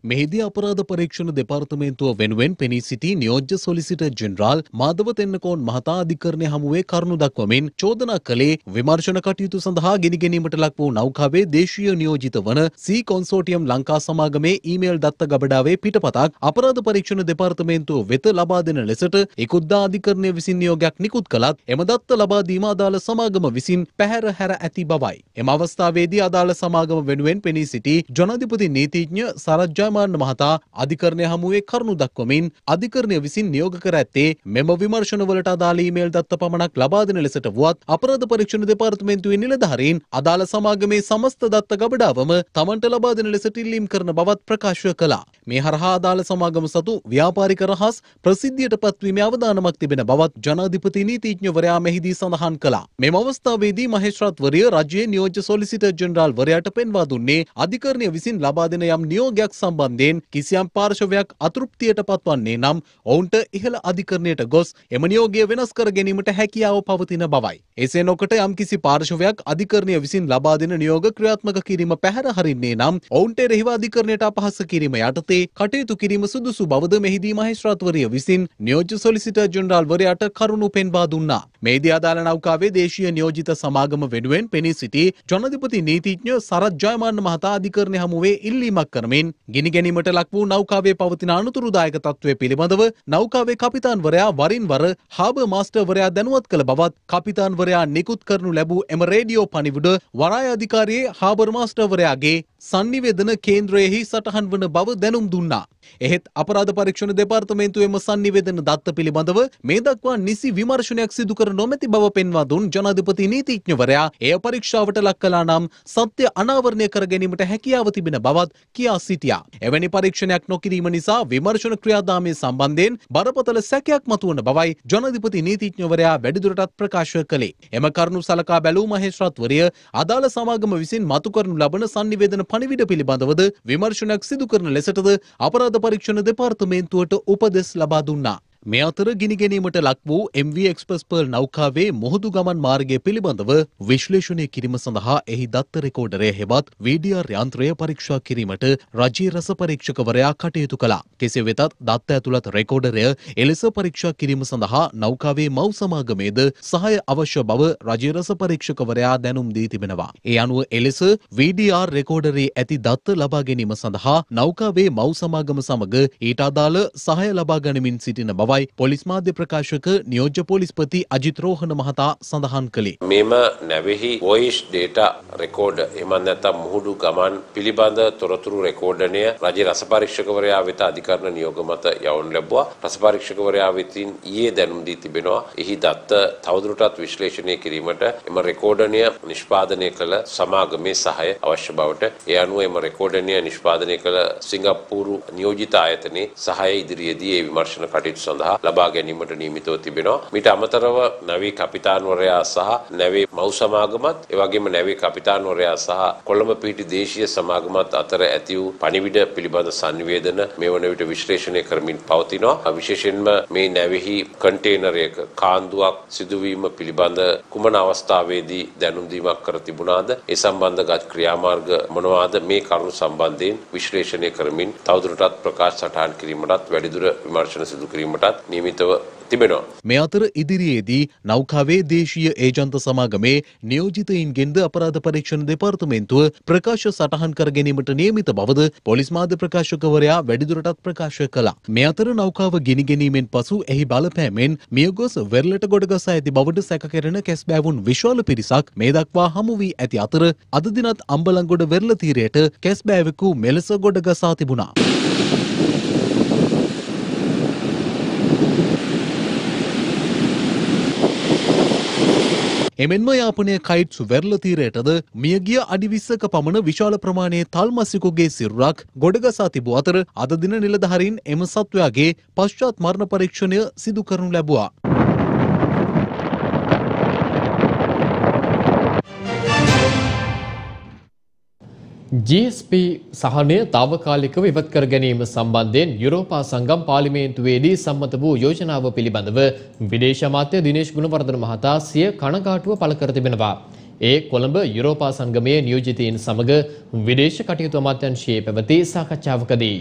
මෙහිදී අපරාධ පරීක්ෂණ දෙපාර්තමේන්තුව වෙනුවෙන් පෙනී සිටි නියෝජ්‍ය සොලිසිටර් ජෙනරාල් මාධව තෙන්නකෝන් මහතා අධිකරණය හමුවේ කරුණු දක්වමින් චෝදනා කළේ විමර්ශන කටයුතු සඳහා ගෙනගැනීමට ලක් වූ නෞකාවේ දේශීය නියෝජිත වන සී කොන්සෝටියම් ලංකා සමාගමේ ඊමේල් දත්ත ගබඩාවේ පිටපතක් අපරාධ පරීක්ෂණ දෙපාර්තමේන්තුව වෙත ලබා දෙන ලෙසට ඉකුද්දා අධිකරණය විසින් නියෝගයක් නිකුත් කළත් එම දත්ත ලබා දීම අදාළ සමාගම විසින් පැහැර හැර ඇති බවයි. එම අවස්ථාවේදී අදාළ සමාගම වෙනුවෙන් පෙනී සිටි ජනාධිපති නීතිඥ සරත් ජයමාන්න මහතා අධිකරණය හමුවේ කරුණු දක්වමින් අධිකරණය විසින් නියෝග කර ඇත්තේ මෙම විමර්ශනවලට අදාළ ඊමේල් දත්ත පමණක් ලබා දෙන ලෙසට වුවත් අපරාධ පරීක්ෂණ දෙපාර්තමේන්තුවේ නිලධාරීන් අදාළ සමාගමේ සමස්ත දත්ත ගබඩාවම තමන්ට ලබා දෙන ලෙසට ඉල්ලීම් කරන බවත් ප්‍රකාශ කළා. මේ හරහා අදාළ සමාගම සතු ව්‍යාපාරික රහස් ප්‍රසිද්ධියට පත්වීමේ අවදානමක් තිබෙන බවත් ජනාධිපති නීතිඥවරයා මෙහිදී සඳහන් කළා. මෙම අවස්ථාවේදී මහේස්ත්‍රාත්වරිය රජයේ නියෝජ්‍ය සොලිසිටර් ජෙනරාල් වරයාට පෙන්වා දුන්නේ අධිකරණය විසින් ලබා දෙන යම් නියෝගයක් සම්බන්ධයෙන් කිසියම් පාර්ශවයක් අතෘප්තියට පත්වන්නේ නම් ඔවුන්ට ඉහළ අධිකරණයට ගොස් එම නියෝගය වෙනස් කර ගැනීමට හැකියාව පවතින බවයි. එසේ නොකට යම් කිසි පාර්ශවයක් අධිකරණය විසින් ලබා දෙන නියෝග ක්‍රියාත්මක කිරීම පැහැර හරින්නේ නම් ඔවුන්ට එරෙහිව අධිකරණයට අපහාස කිරීම යටතේ කටයුතු කිරීම සුදුසු බවද මෙහිදී මහේස්ත්‍රාත්වරිය විසින් නියෝජ්‍ය සොලිසිටර් ජෙනරාල් වරයාට කරුණු පෙන්වා දුන්නා. මේදී අදාළ නෞකාවේ දේශීය නියෝජිත සමාගම වෙනුවෙන් පෙනී සිටි ජනාධිපති නීතිඥ සරත් ජයමාන්න මහතා අධිකරණය හමුවේ ඉල්ලීමක් කරමින් ගිනි ගැනීමට ලක් වූ නෞකාවේ පවතින අනතුරුදායක තත්ත්වය පිළිබඳව නෞකාවේ කපිතාන්වරයා වරින් වර හාබර් මාස්ටර්වරයා දැනුවත් කළ බවත් කපිතාන්වරයා නිකුත් කරනු ලැබූ එම රේඩියෝ පණිවිඩ වරාය අධිකාරියේ හාබර් මාස්ටර්වරයාගේ සංනිවේදන කේන්ද්‍රයෙහි සටහන් වන බව දැනුම් දුන්නා. එහෙත් අපරාධ පරීක්ෂණ දෙපාර්තමේන්තුවේම සංනිවේදන දත්ත පිළිබඳව මේ දක්වා නිසි විමර්ශනයක් සිදු කර නොමැති බව පෙන්වා දුන් ජනාධිපති නීතිඥවරයා එය පරීක්ෂාවට ලක් කළා නම් සත්‍ය අනාවරණය කර ගැනීමට හැකියාව තිබෙන බවත් කියා සිටියා. එවැනි පරීක්ෂණයක් නොකිරීම නිසා විමර්ශන ක්‍රියාදාමය සම්බන්ධයෙන් බරපතල සැකයක් මතුවන බවයි ජනාධිපති නීතිඥවරයා වැඩිදුරටත් ප්‍රකාශ කළේ. එම කරුණු සලකා බැලූ මහේස්ත්‍රාත්වරිය අදාළ සමාගම විසින් මතු කරනු ලබන සංනිවේදන පණිවිඩ පිළිබඳවද විමර්ශනයක් සිදු කරන ලෙසටද අපරාධ පරීක්ෂණ දෙපාර්තමේන්තුවට උපදෙස් ලබා දුන්නා. මේ අතර ගිනිගැනීමට ලක් වූ MV එක්ස්පස් පර්ල් නෞකාවේ මුහුදු ගමන් මාර්ගය පිළිබඳව විශ්ලේෂණය කිරීම සඳහා එහි දත්ත රෙකෝඩරය හෙවත් VDR යන්ත්‍රය පරීක්ෂා කිරීමට රජයේ රස පරීක්ෂකවරයා කටයුතු කළා. කෙසේ වෙතත් දත්ත ඇතුළත් රෙකෝඩරය එලෙස පරීක්ෂා කිරීම සඳහා නෞකාවේ මව් සමාගමේද සහාය අවශ්‍ය බව රජයේ රස පරීක්ෂකවරයා දැනුම් දී තිබෙනවා. ඒ අනුව එලෙස VDR රෙකෝඩරේ ඇති දත්ත ලබා ගැනීම සඳහා නෞකාවේ මව් සමාගම සමග ඊට අදාළ සහාය ලබා ගනිමින් සිටින බවයි පොලිස් මාධ්‍ය ප්‍රකාශක නියෝජ්‍ය පොලිස්පති අජිත් රෝහණ මහතා සඳහන් කළේ. මෙම නැවෙහි වොයිස් ඩේටා රෙකෝඩ් එමන් නැත්නම් මුහුදු ගමන් පිළිබඳ තොරතුරු රෙකෝඩණය රජයේ රස පරීක්ෂකවරයා වෙත අධිකරණ නියෝග මත යවනු ලැබුවා. රස පරීක්ෂකවරයා වෙතින් ඊයේ දැනුම් දී තිබෙනවා. එහි දත්ත තවදුරටත් විශ්ලේෂණය කිරීමට එම රෙකෝඩණය නිෂ්පාදනය කළ සමාගමේ සහාය අවශ්‍ය බවට ඒ අනුව එම රෙකෝඩණය නිෂ්පාදනය කළ සිංගප්පූරු නියෝජිත ආයතනයේ සහාය ඉදිරියේදී ඒ විමර්ශන කටයුතු සඳහා ලබා ගැනීමට නියමිතව තිබෙනවා. මීට අමතරව නැවී කපිතාන්වරයා සහ නැවේ මව් සමාගමත් එවැගේම නැවේ කපිතාන්වරයා සහ කොළඹ පිහිටි දේශීය සමාගමත් අතර ඇති වූ පණිවිඩ පිළිබඳ සංනිවේදන මේ වන විට විශ්ලේෂණය කරමින් පවතිනවා. විශේෂයෙන්ම මේ නැවෙහි කන්ටේනරයක කාන්දුවක් සිදුවීම පිළිබඳ කුමන අවස්ථාවේදී දැනුම් දීමක් කර තිබුණාද? ඒ සම්බන්ධ ගත් ක්‍රියාමාර්ග මොනවාද මේ කරුණු සම්බන්ධයෙන් විශ්ලේෂණය කරමින් තවදුරටත් ප්‍රකාශ සටහන් කිරීමටත් වැඩිදුර විමර්ශන සිදු කිරීමටත් නියමිතව තිබෙනවා. මේ අතර ඉදිරියේදී නෞකාවේ දේශීය ඒජන්ත සමාගමේ නියෝජිතයින්ගෙන්ද අපරාධ පරීක්ෂණ දෙපාර්තමේන්තුව ප්‍රකාශ සටහන් කර ගැනීමට නියමිත බවද පොලිස් මාධ්‍ය ප්‍රකාශකවරයා වැඩිදුරටත් ප්‍රකාශ කළා. මේ අතර නෞකාව ගිනි ගැනීමෙන් පසු එහි බලපෑමෙන් මියගොස් වෙරළට ගොඩගසා ඇති බවට සැකකරන කැස්බෑවුන් විශාල පිරිසක් මේ දක්වා හමු වී ඇති අතර අද දිනත් අම්බලන්ගොඩ වෙරළ තීරයට කැස්බෑවෙකු මෙලෙස ගොඩගසා තිබුණා. එමෙන්ම යාපනය කයිට්සු වෙරල තීරයටද මියගිය අඩි විස්සක පමණ විශාල ප්‍රමාණයේ තල්මස්සිකුගේ සිරුරක් ගොඩගසා තිබූ අතර අද දින නිලධහරින් එම සත්වයාගේ පශ්චාත් මරණ පරීක්ෂණය සිදු කරනු ලැබවා. GSP සහනය තාවකාලිකව ඉවත් කර ගැනීම සම්බන්ධයෙන් යුරෝපා සංගම් පාර්ලිමේන්තුවේදී සම්මත වූ යෝජනාව පිළිබඳව විදේශ අමාත්‍ය දිනේශ් ගුණවර්ධන මහතා සිය කනගාටුව පළ කර තිබෙනවා. ඒ කොළඹ යුරෝපා සංගමයේ නියෝජිතයින් සමග විදේශ කටයුතු අමාත්‍යංශයේ පැවති සාකච්ඡාවකදී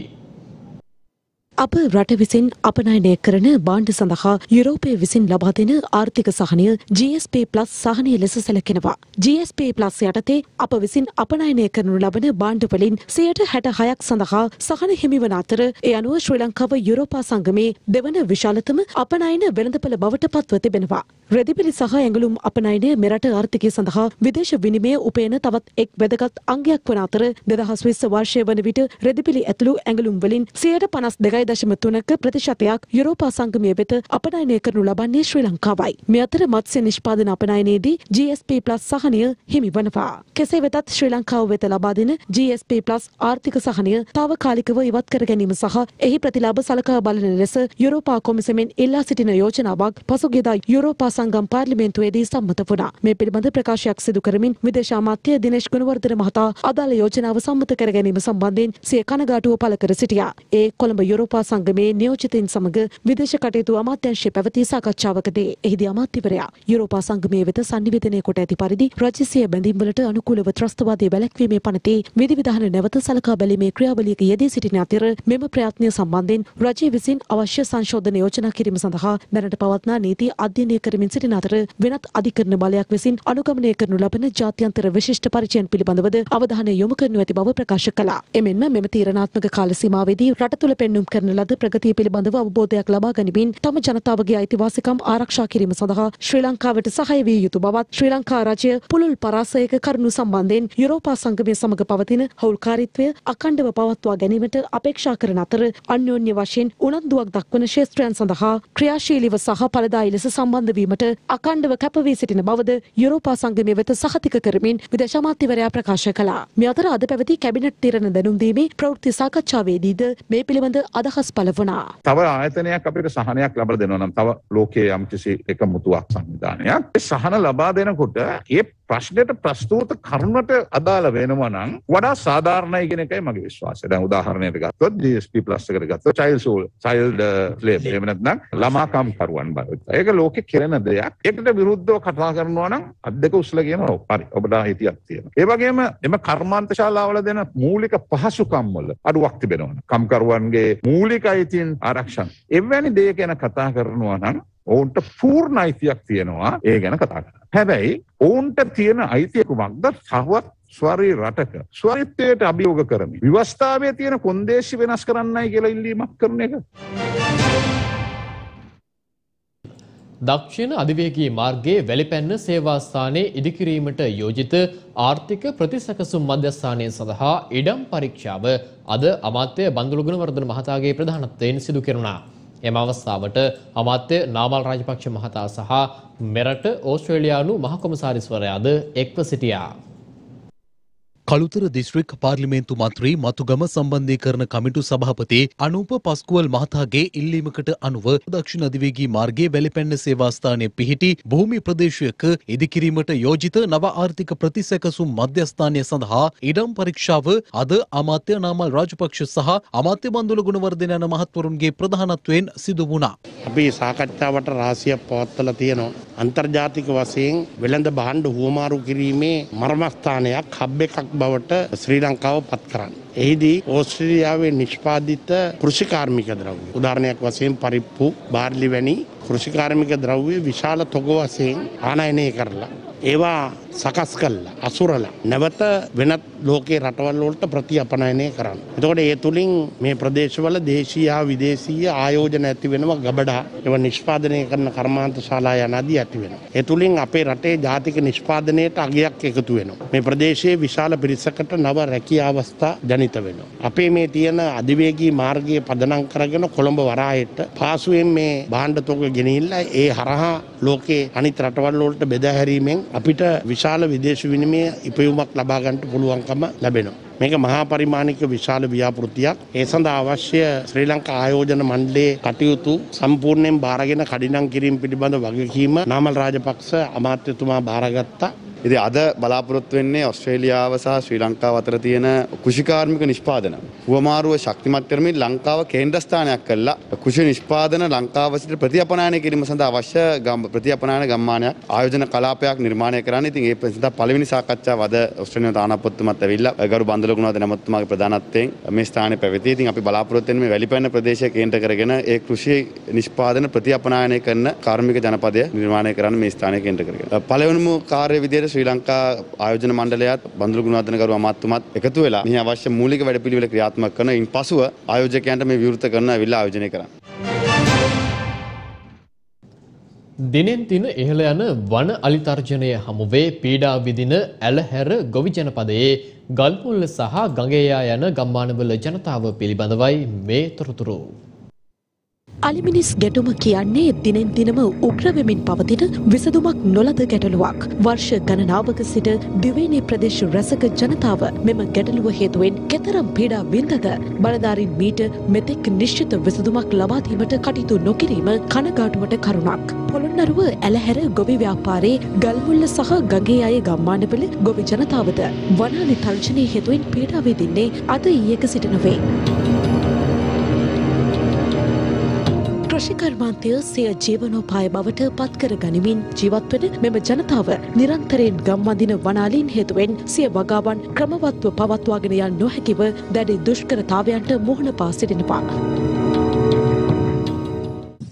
අප රට විසින් අපනයනය කරන බාණ්ඩ සඳහා යුරෝපය විසින් ලබා දෙන ආර්ථික සහනය GSP+ සහනය ලෙස සැලකෙනවා. GSP+ යටතේ අප විසින් අපනයනය කරනු ලබන බාණ්ඩ වලින් 66ක් සඳහා සහන හිමිවන අතර ඒ අනුව ශ්‍රී ලංකාව යුරෝපා සංගමේ දෙවන විශාලතම අපනයන වෙළඳපළ බවට පත්ව තිබෙනවා. රෙදිපිලි සහ ඇඟලුම් අපනයනය මෙරට ආර්ථිකය සඳහා විදේශ විනිමය උපයන තවත් එක් වැදගත් අංගයක් වන අතර 2020 වර්ෂය වන විට රෙදිපිලි ඇතුළු ඇඟලුම් වලින් 152 හයදශම තුනක ප්‍රතිශතයක් යුරෝපා සංගමය වෙත අපනයනය කරනු ලබන්නේ ශ්‍රී ලංකාවයි. මෙ අතර මත්ස්‍ය නිෂ්පාදන අපනයනයේදී GSP+ සහනය හිමි වනවා. කෙසේ වෙතත් ශ්‍රී ලංකාව වෙත ලබා දෙන GSP+ ආර්ථික සහනය తాවකාලිකව ඉවත් කර ගැනීම සහ එහි ප්‍රතිලාභ සලකා බලන ලෙස යුරෝපා කොමිසමෙන් ඉල්ලා සිටින යෝජනාවක් පසුගියදා යුරෝපා සංගම් පාර්ලිමේන්තුවේදී සම්මත වුණා. මේ පිළිබඳ ප්‍රකාශයක් සිදු කරමින් විදේශ අමාත්‍ය දිනේෂ් ගුණවර්ධන මහතා අදාළ යෝජනාව සම්මත කර ගැනීම සම්බන්ධයෙන් සිය කනගාටුව පළ කර සිටියා. ඒ කොළඹ යුරෝපා යුරෝපා සංගමේ නියෝජිතයින් සමග විදේශ කටයුතු අමාත්‍යංශය පැවති සාකච්ඡාවකදී එහිදී අමාත්‍යවරයා යුරෝපා සංගමයේ වෙත සංනිවේදනය කොට ඇති පරිදි රජසිය බැඳීම්වලට අනුකූලව ත්‍රස්තවාදය වැළැක්වීමේ පනතේ විධිවිධාන නැවත සලකා බැලීමේ ක්‍රියාවලියක යෙදී සිටින අතර මෙම ප්‍රයත්නය සම්බන්ධයෙන් රජය විසින් අවශ්‍ය සංශෝධන යෝජනා කිරීම සඳහා දැනට පවත්නා නීති අධ්‍යයනය කරමින් සිටින අතර වෙනත් අධිකරණ බලයක් විසින් අනුගමනය කරනු ලබන ජාත්‍යන්තර විශිෂ්ට පරිචයන් පිළිබඳවද අවධානය යොමු කරනු ඇති බව ප්‍රකාශ කළා. එමෙන්ම මෙම තීරණාත්මක කාල සීමාවේදී රට තුළ පෙන්නුම් කරන කරන ලද ප්‍රගතිය පිළිබඳව අවබෝධයක් ලබා ගනිමින් තම ජනතාවගේ අයිතිවාසිකම් ආරක්ෂා කිරීම සඳහා ශ්‍රී ලංකාවට සහය විය යුතු බවත් ශ්‍රී ලංකා රජය පුළුල් පරාසයක කරුණු සම්බන්ධයෙන් යුරෝපා සංගමය සමග පවතින හවුල්කාරීත්වය අකණ්ඩව පවත්වා ගැනීමට අපේක්ෂා කරන අතර අන්‍යෝන්‍ය වශයෙන් උනන්දුවක් දක්වන ශේත්‍රයන් සඳහා ක්‍රියාශීලීව සහ පලදායි ලෙස සම්බන්ධ වීමට අකණ්ඩව කැපවී සිටින බවද යුරෝපා සංගමය වෙත සහතික කරමින් විදේශ අමාත්‍යවරයා ප්‍රකාශ කළා. මේ අතර අද පැවති කැබිනට් තීරණ දැනුම් දීමේ ප්‍රවෘත්ති සාකච්ඡාවේදීද මේ පිළිබඳ අදහස් පළ වුණා. තව ආයතනයක් අපිට සහනයක් ලබා දෙනවා නම් තව ලෝකයේ යම්කිසි එකමුතුවක් සංවිධානයක් සහන ලබා දෙනකොට ඒ ප්‍රශ්නයට ප්‍රස්තුත කරුණට අදාළ වෙනවා නම් වඩා සාධාරණයි කියන එකයි මගේ විශ්වාසය. දැන් උදාහරණයක් ගත්තොත් GSP+ එකට ගත්තොත් child soul child uh, labor එහෙම නැත්නම් ළමාකම් කරුවන් බව. ඒක ලෝකේ කෙරෙන දෙයක්. ඒකට විරුද්ධව කතා කරනවා නම් අද්දක උස්ල කියනවා. ඔව් හරි. ඔබට හිතියක් තියෙනවා. ඒ වගේම එම කර්මාන්ත ශාලාවල දෙන මූලික පහසුකම් වල අඩුවක් තිබෙනවා. කම්කරුවන්ගේ මූලික අයිතීන් ආරක්ෂා. එවැනි දේ ගැන කතා කරනවා නම් ඔවුන්ට පූර්ණ අයිතියක් තියෙනවා ඒ ගැන කතා කරන්න. හැබැයි ඔවුන්ට තියෙන අයිතිය කුමක්ද? තවත් ස්වරී රටක ස්වරිත්වයට අභියෝග කරමින් විවස්ථාවේ තියෙන කොන්දේසි වෙනස් කරන්නයි කියලා ඉල්ලීමක් කරන එක. දක්ෂිණ අධිවේගී මාර්ගයේ වැලිපැන්න සේවාස්ථානයේ ඉදිකිරීමට යෝජිත ආර්ථික ප්‍රතිසැකසුම් මධ්‍යස්ථානය සඳහා ඉඩම් පරීක්ෂාව අද අමාත්‍ය බන්දුලු ගුණවර්ධන මහතාගේ ප්‍රධානත්වයෙන් සිදු කෙරුණා. එම අවස්ථාවට අමාත්‍ය නාමල් රාජපක්ෂ මහතා සහ මෙරට ඕස්ට්‍රේලියානු මහකොමසාරිස්වරයාද එක්ව සිටියා. කළුතර දිස්ත්‍රික් පාර්ලිමේන්තු මන්ත්‍රී මතුගම සම්බන්ධීකරණ කමිටු සභාපති අනූප පස්කුවල් මහතාගේ ඉල්ලීමකට අනුව දක්ෂිණ අධිවේගී මාර්ගයේ වැලිපැන්න සේවාස්ථානයේ පිහිටි භූමි ප්‍රදේශයක ඉදිකිරීමට යෝජිත නව ආර්ථික ප්‍රතිසැකසුම් මධ්‍යස්ථානය සඳහා ඉඩම් පරීක්ෂාව අද අමාත්‍ය නාමල් රාජපක්ෂ සහ අමාත්‍ය බන්දුල ගුණවර්ධන යන මහත්වරුන්ගේ ප්‍රධානත්වයෙන් සිදු වුණා. අපි සාකච්ඡාවට රාසියක් පවත්වලා තියෙනවා. අන්තර්ජාතික වශයෙන් වෙළඳ භාණ්ඩ හුවමාරු කිරීමේ මර්මස්ථානයක් හබ් එකක් බවට ශ්‍රී ලංකාව පත් කරන්න. එහිදී ඕස්ට්‍රේලියාවේ නිෂ්පාදිත කෘෂිකාර්මික ද්‍රව්‍ය. උදාහරණයක් වශයෙන් පරිප්පු, බාර්ලි වැනි කෘෂිකාර්මික ද්‍රව්‍ය විශාල තොග වශයෙන් ආනයනය කරලා ඒවා සකස් කල්ලා අසුරලා නැවත වෙනත් ලෝකයේ රටවල් වලට ප්‍රති අපනයනය කරන්න. එතකොට ඒ තුලින් මේ ප්‍රදේශවල දේශීය හා විදේශීය ආයෝජන ඇති වෙනවා ගබඩා ඒවා නිෂ්පාදනය කරන කර්මාන්ත ශාලා යනාදී ඇති වෙනවා. ඒ තුලින් අපේ රටේ ජාතික නිෂ්පාදනයට අගයක් එකතු වෙනවා. මේ ප්‍රදේශයේ විශාල පිරිසකට නව රැකියා අවස්ථා ජනිත වෙනවා. අපේ මේ තියෙන අධිවේගී මාර්ගයේ පදනම් කරගෙන කොළඹ වරායට පාසුවෙන් මේ භාණ්ඩ තොග ගෙනහිල්ලා ඒ හරහා ලෝකේ අනිත් රටවල් වලට බෙදා හැරීමෙන් අපිට විශාල විදේශ විනිමය ඉපයුමක් ලබා ගන්නට පුළුවන්කම ලැබෙනවා. මේක මහා පරිමාණික විශාල ව්‍යාපෘතියක්. ඒ සඳහා අවශ්‍ය ශ්‍රී ලංකා ආයෝජන මණ්ඩලයේ කටයුතු සම්පූර්ණයෙන් බාරගෙන කඩිනම් කිරීම පිළිබඳ වගකීම නාමල් රාජපක්ෂ අමාත්‍යතුමා බාරගත්තා. ඉතින් අද බලාපොරොත්තු වෙන්නේ ඔස්ට්‍රේලියාව සහ ශ්‍රී ලංකාව අතර තියෙන කෘෂිකාර්මික නිෂ්පාදන. හුවමාරුව ශක්තිමත් කරමින් ලංකාව කේන්ද්‍රස්ථානයක් කරලා කෘෂි නිෂ්පාදන ලංකාව සිට ප්‍රතිඅපනයනය කිරීම සඳහා අවශ්‍ය ප්‍රතිඅපනයන ගම්මානයක් ආයෝජන කලාපයක් නිර්මාණය කරන්න. ඉතින් ඒ සඳහා පළවෙනි සාකච්ඡාව අද ඔස්ට්‍රේලියානු තානාපතිතුමත් ඇවිල්ලා ගරු බන්දලකුණාද නැමතුමාගේ ප්‍රධානත්වයෙන් මේ ස්ථානයේ පැවති. ඉතින් අපි බලාපොරොත්තු වෙන්නේ මේ වැලිපැන්න ප්‍රදේශය කේන්ද්‍ර කරගෙන ඒ කෘෂි නිෂ්පාදන ප්‍රතිඅපනයනය කරන කාර්මික ජනපදය නිර්මාණය කරන්න මේ ස්ථානය කේන්ද්‍ර කරගෙන. පළවෙනිම කාර්ය විදියට ශ්‍රී ලංකා ආයෝජන මණ්ඩලයත් බන්දුරු ගුණවර්ධන ගරු අමාත්‍යතුමත් එකතු වෙලා මේ අවශ්‍ය මූලික වැඩපිළිවෙල ක්‍රියාත්මක කරන ඉන් පසුව ආයෝජකයන්ට මේ විවෘත කරන ඇවිල්ලා ආයෝජනය කරන්න. දිනෙන් දින ඉහළ යන වන අලිතර්ජනය හමුවේ පීඩා විදින ඇලහැර ගොවි ජනපදයේ ගල්මුල්ල සහ ගඟේයා යන ගම්මානවල ජනතාව පිළිබඳවයි මේ තොරතුරු. අලිමිනිස් ගැටුම කියන්නේ දිනෙන් දිනම උග්‍රවෙමින් පවතින විසඳුමක් නොලද ගැටලුවක්. වර්ෂ ගණනාවක සිට දිවයිනේ ප්‍රදේශ රැසක ජනතාව මෙම ගැටලුව හේතුවෙන් කෙතරම් පීඩා වින්දද බලධාරින් මීට මෙතෙක් නිශ්චිත විසඳුමක් ලබාදීමට කටයුතු නොකිරීම කනගාටුවට කරුණක්. පොළොන්නරුව ඇලහැර ගොවි ව්‍යාපාරයේ ගල්මුල්ල සහ ගගේ අය ගම්මානවල ගොවි ජනතාවද වනාලි තර්ජනය හේතුවෙන් පීඩා විඳින්නේ අද ඊයක සිට නොවේ. කෘෂිකර්මාන්තය සිය ජීවනෝපාය බවට පත්කර ගනිමින් ජීවත්වන මෙම ජනතාව නිරන්තරයෙන් ගම්මදින වනාලීන් හේතුවෙන් සිය වගාවන් ක්‍රමවත්ව පවත්වාගෙන යන් නොහැකිව දැඩි දුෂ්කරතාවයන්ට මුහුණ පා සිටිනවා.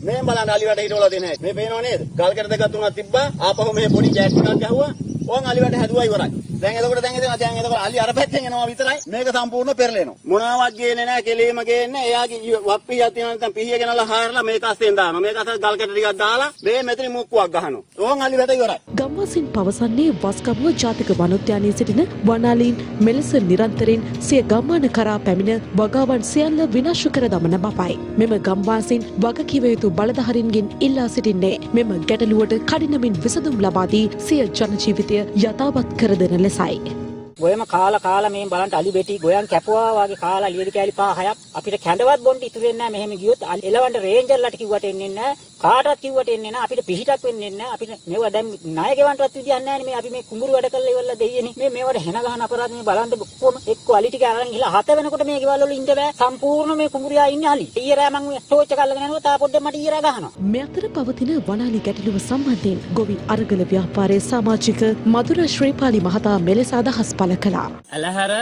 මේ බලන්න අලිවට හිටවලා දෙන හැටි. මේ පේනව නේද? ගල් කැට දෙකක් තුනක් තිබ්බා. ආපහු මේ පොඩි ජැක් ටිකක් ගැහුවා. ඕන් අලිවට හැදුවා ඉවරයි. දැන් එතකොට දැන් එතන දැන් එතකොට අලි අර පැත්තෙන් එනවා විතරයි. මේක සම්පූර්ණ පෙරලෙනවා. මොනවත් ගේන්නේ නැහැ කෙලීම ගේන්නේ. එයාගේ වප්පියක් තියෙනවා නැත්නම් පිහිය ගෙනලා හාරලා මේක අස්සෙන් දානවා. මේක අස්ස ගල් කැට ටිකක් දාලා මේ මෙතන මුක්කුවක් ගහනවා. ඕන් අලිවට ඉවරයි. ගම්වාසීන් පවසන්නේ වස්කමුව ජාතික වනෝද්‍යානයේ සිටින වනාලීන් මෙලෙස නිරන්තරයෙන් සිය ගම්මාන කරා පැමිණ වගාවන් සියල්ල විනාශ කර දමන බවයි. මෙම ගම්වාසීන් වගකිව යුතු බලධාරීන්ගෙන් ඉල්ලා සිටින්නේ මෙම ගැටලුවට කඩිනමින් විසඳුම් ලබා දී සිය ජන ජීවිතය යථාවත් කර දෙන ලෙසයි. ගොයම කාලා කාලා මේ බලන්න අලි බෙටි ගොයන් කැපුවා වගේ කාලා ලියලි කෑලි පහ හයක්. අපිට කැඳවත් බොන්න ඉතුරු වෙන්නේ නැහැ. මෙහෙම ගියොත් එලවන්න රේන්ජර්ලට කිව්වට එන්නේ නැහැ. කාටවත් කිව්වට එන්නේ නැහැ. අපිට පිහිටක් වෙන්නේ නැහැ. අපිට මේවා දැන් ණය ගෙවන්නවත් විදියක් නැහැ මේ අපි මේ කුඹුරු වැඩ කරලා ඉවරලා දෙයියනේ. මේ මේවට හෙන ගහන අපරාධ මේ බලන්න කොහොම එක්ක අලි ටික අරන් ගිහලා හත වෙනකොට මේ ගෙවල් වල ඉන්න බෑ. සම්පූර්ණ මේ කුඹුරියා ඉන්නේ අලි. ඊයේ රෑ මම ටෝච් එක අල්ලගෙන යනවා. තා පොඩ්ඩක් මට ඊයේ රෑ ගහනවා. මේ අතර පවතින වනාලි ගැටලුව සම්බන්ධයෙන් ගොවි අරගල ව්‍යාපාරයේ සමාජික මధుර ශ්‍රීපාලි මහතා මෙලෙස අදහස් පල කලා. ඇලහැර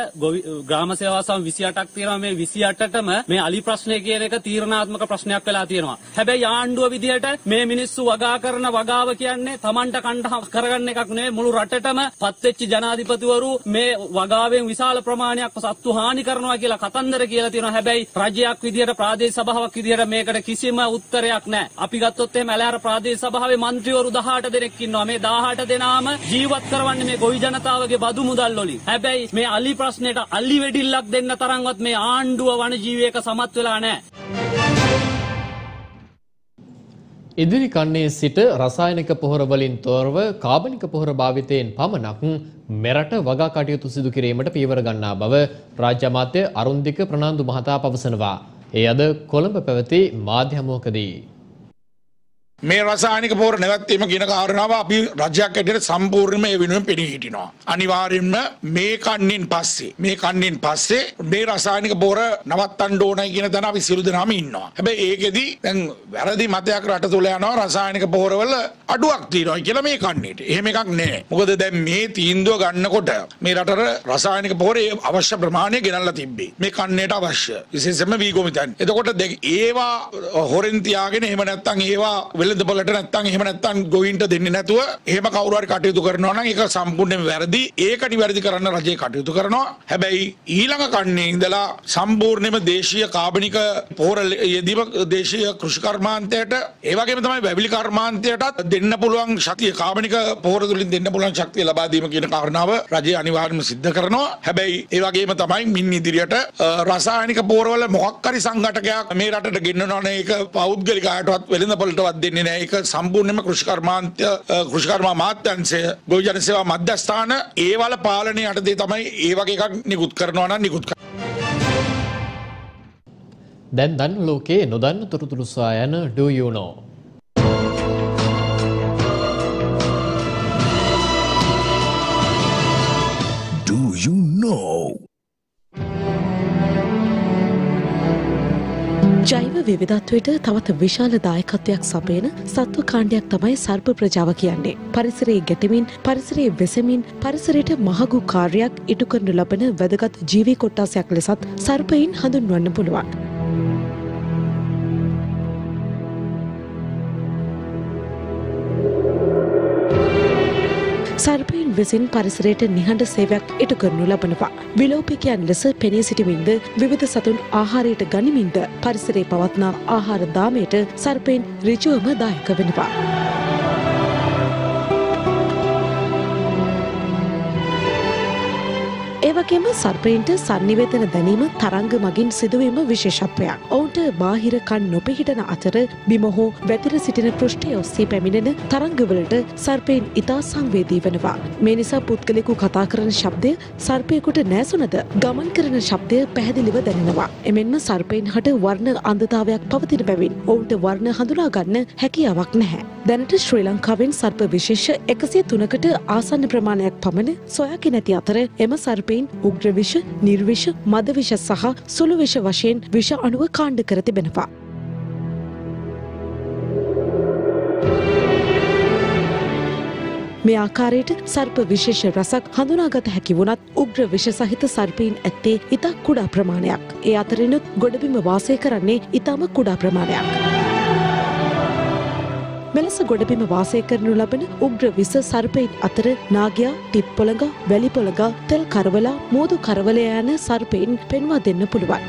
ග්‍රාමසේවාසම් විසියටක් තියෙනවා මේ විසියටටම මේ අලි ප්‍රශ්නය කියන එක තීරණාත්මක ප්‍රශ්නයක් වෙලා තියෙනවා. හැබැයි ආණ්ඩුව විදිහට මේ මිනිස්සු වගා කරන වගාව කියන්නේ තමන්ට කණ්ඩහ කරගන්න එකක් නේ මුළු රටටම පත්වෙච්චි ජනාධිපතිවරු මේ වගාවෙන් විශාල ප්‍රමාණයක් සත්තු හානි කරනවා කියලා කතන්දර කියලා තියෙනවා. හැබැයි රජයක් විදිහට ප්‍රාදේශ සභාවක් විදිහට මේකට කිසිම උත්තරයක් නැහැ. අපි ගත්තොත් එහෙම ඇලහැර ප්‍රාදේශ සභාවේ මන්ත්‍රීවරු 18 දෙනෙක් ඉන්නවා. මේ 18 දෙනාම ජීවත් කරවන්නේ මේ ගොවි ජනතාවගේ බදු මුදල් වලින්. හැබැයි මේ අලි ප්‍රශ්නෙට අලි වෙඩිල්ලක් දෙන්න තරම්වත් මේ ආණ්ඩුව වනජීවියක සමත් වෙලා නැහැ. ඉදිරි කන්නේ සිට රසායනික පොහොර වලින් තොරව කාබනික පොහොර භාවිතයෙන් පමණක් මෙරට වගා කටයුතු සිදු කිරීමට පියවර ගන්නා බව රාජ්‍ය අමාත්‍ය අරුන්දික ප්‍රනාන්දු මහතා පවසනවා. ඒ අද කොළඹ පැවති මාධ්‍ය හමුවකදී මේ රසායනික පොහොර නැවැත්වීම කියන කාරණාව අපි රජයක් ඇටියට සම්පූර්ණයෙන්ම ඒ වෙනුවෙන් පෙනී හිටිනවා. අනිවාර්යෙන්ම මේ කන්නෙන් පස්සේ මේ කන්නෙන් පස්සේ මේ රසායනික පොහොර නවත්තන්න ඕනයි කියන තැන අපි සියලු දෙනාම ඉන්නවා. හැබැයි ඒකෙදි දැන් වැරදි මතයක් රට තුල යනවා රසායනික පොහොරවල අඩුවක් තියෙනවා කියලා මේ කන්නේට. එහෙම එකක් නෑ. මොකද දැන් මේ තීන්දුව ගන්නකොට මේ රටට රසායනික පොහොරේ අවශ්‍ය ප්‍රමාණය ගෙනල්ලා තිබ්බේ. මේ කන්නේට අවශ්‍ය. විශේෂයෙන්ම වී ගොමිතන්. එතකොට දැන් ඒවා හොරෙන් තියාගෙන එහෙම නැත්නම් ඒවා වෙළඳපොළට නැත්තම් එහෙම නැත්තම් ගොවින්ට දෙන්නේ නැතුව එහෙම කවුරු හරි කටයුතු කරනවා නම් ඒක සම්පූර්ණයෙන් වැරදි. ඒක නිවැරදි කරන්න රජය කටයුතු කරනවා. හැබැයි ඊළඟ කන්නේ ඉඳලා සම්පූර්ණයෙන්ම දේශීය කාබනික පොහොර යෙදීම දේශීය කෘෂි කර්මාන්තයට ඒ වගේම තමයි වැවිලි කර්මාන්තයටත් දෙන්න පුළුවන් ශක්තිය කාබනික පොහොර තුලින් දෙන්න පුළුවන් ශක්තිය ලබා දීම කියන කාරණාව රජය අනිවාර්යයෙන්ම සිද්ධ කරනවා. හැබැයි ඒ වගේම තමයි මින් ඉදිරියට රසායනික පොහොරවල මොකක් හරි සංඝටකයක් මේ රටට ගෙන්නනවා නේ ඒක පෞද්ගලික අයටවත් වෙළඳපොළටවත් දෙන්නේ නැහැ. ඒක සම්පූර්ණයෙන්ම කෘෂිකර්මාන්තය කෘෂිකර්මා මාත්‍යංශය ගොවි ජන සේවා මධ්‍යස්ථාන ඒවල පාලනය යටතේ තමයි ඒ වගේ එකක් නිකුත් කරනවා නම් නිකුත් දැන් දන්න ලෝකයේ නොදන්න තොරතුරු සොයා යන do you know you know? ජෛව විවිධත්වයට තවත් විශාල දායකත්වයක් සපයන සත්ව කාණ්ඩයක් තමයි සර්ප ප්‍රජාව කියන්නේ. පරිසරයේ ගැටමින් පරිසරයේ වෙසමින් පරිසරයට මහගු කාර්යයක් ඉටු කරනු ලබන වැදගත් ජීවී කොට්ටාසයක් ලෙසත් සර්පයින් හඳුන්වන්න පුළුවන්. සර්පයින් විසින් පරිසරයට නිහඬ සේවයක් ඉටු කරනු ලබනවා. විලෝපිකයන් ලෙස පෙනී සිටිමින්ද විවිධ සතුන් ආහාරයට ගනිමින්ද පරිසරයේ පවත්නා ආහාර දාමයට සර්පයින් ඍජුවම දායක වෙනවා. ඒවගේම සර්පයින්ට සන්නිවේදන දැනීම තරංග මගින් සිදුවීම විශේෂත්වයක්. ඔවුන්ට බාහිර කන් නොපිහිටන අතර බිම හෝ වැතිර සිටින පෘෂ්ඨය ඔස්සේ පැමිණෙන තරංගවලට සර්පයින් ඉතා සංවේදී වෙනවා. මේ නිසා පුද්ගලෙකු කතා කරන ශබ්දය සර්පයකුට නෑසුනද ගමන් කරන ශබ්දය පැහැදිලිව දැනෙනවා. එමෙන්ම සර්පයින් හට වර්ණ අන්දතාවයක් පවතින බැවින් ඔවුන්ට වර්ණ හඳුනාගන්න හැකියාවක් නැහැ. දැනට ශ්‍රී ලංකාවෙන් සර්ප විශේෂ එකසිය තුනකට ආසන්න ප්‍රමාණයක් පමණ සොයාකි නැති අතර එම සර්ප සර්පයින් උග්‍රවිෂ නිර්විෂ මදවිෂ සහ සුළුවිෂ වශයෙන් විෂ අණුව කාණ්ඩ කර තිබෙනවා. මේ ආකාරයට සර්ප විශේෂ රසක් හඳුනාගත හැකි වුණත් උග්‍ර විෂ සහිත සර්පීන් ඇත්තේ ඉතා කුඩා ප්‍රමාණයක්. ඒ අතරිනුත් ගොඩබිම වාසය කරන්නේ ඉතාම කුඩා ප්‍රමාණයක්. මෙලෙස ගොඩබිම වාසය කරනු ලබන උග්‍ර විස සර්පයින් අතර නාගයා ටිප්පොළඟ වැලිපොළඟ තෙල් කරවලා මෝදු කරවල යන සර්පයින් පෙන්වා දෙන්න පුළුවන්.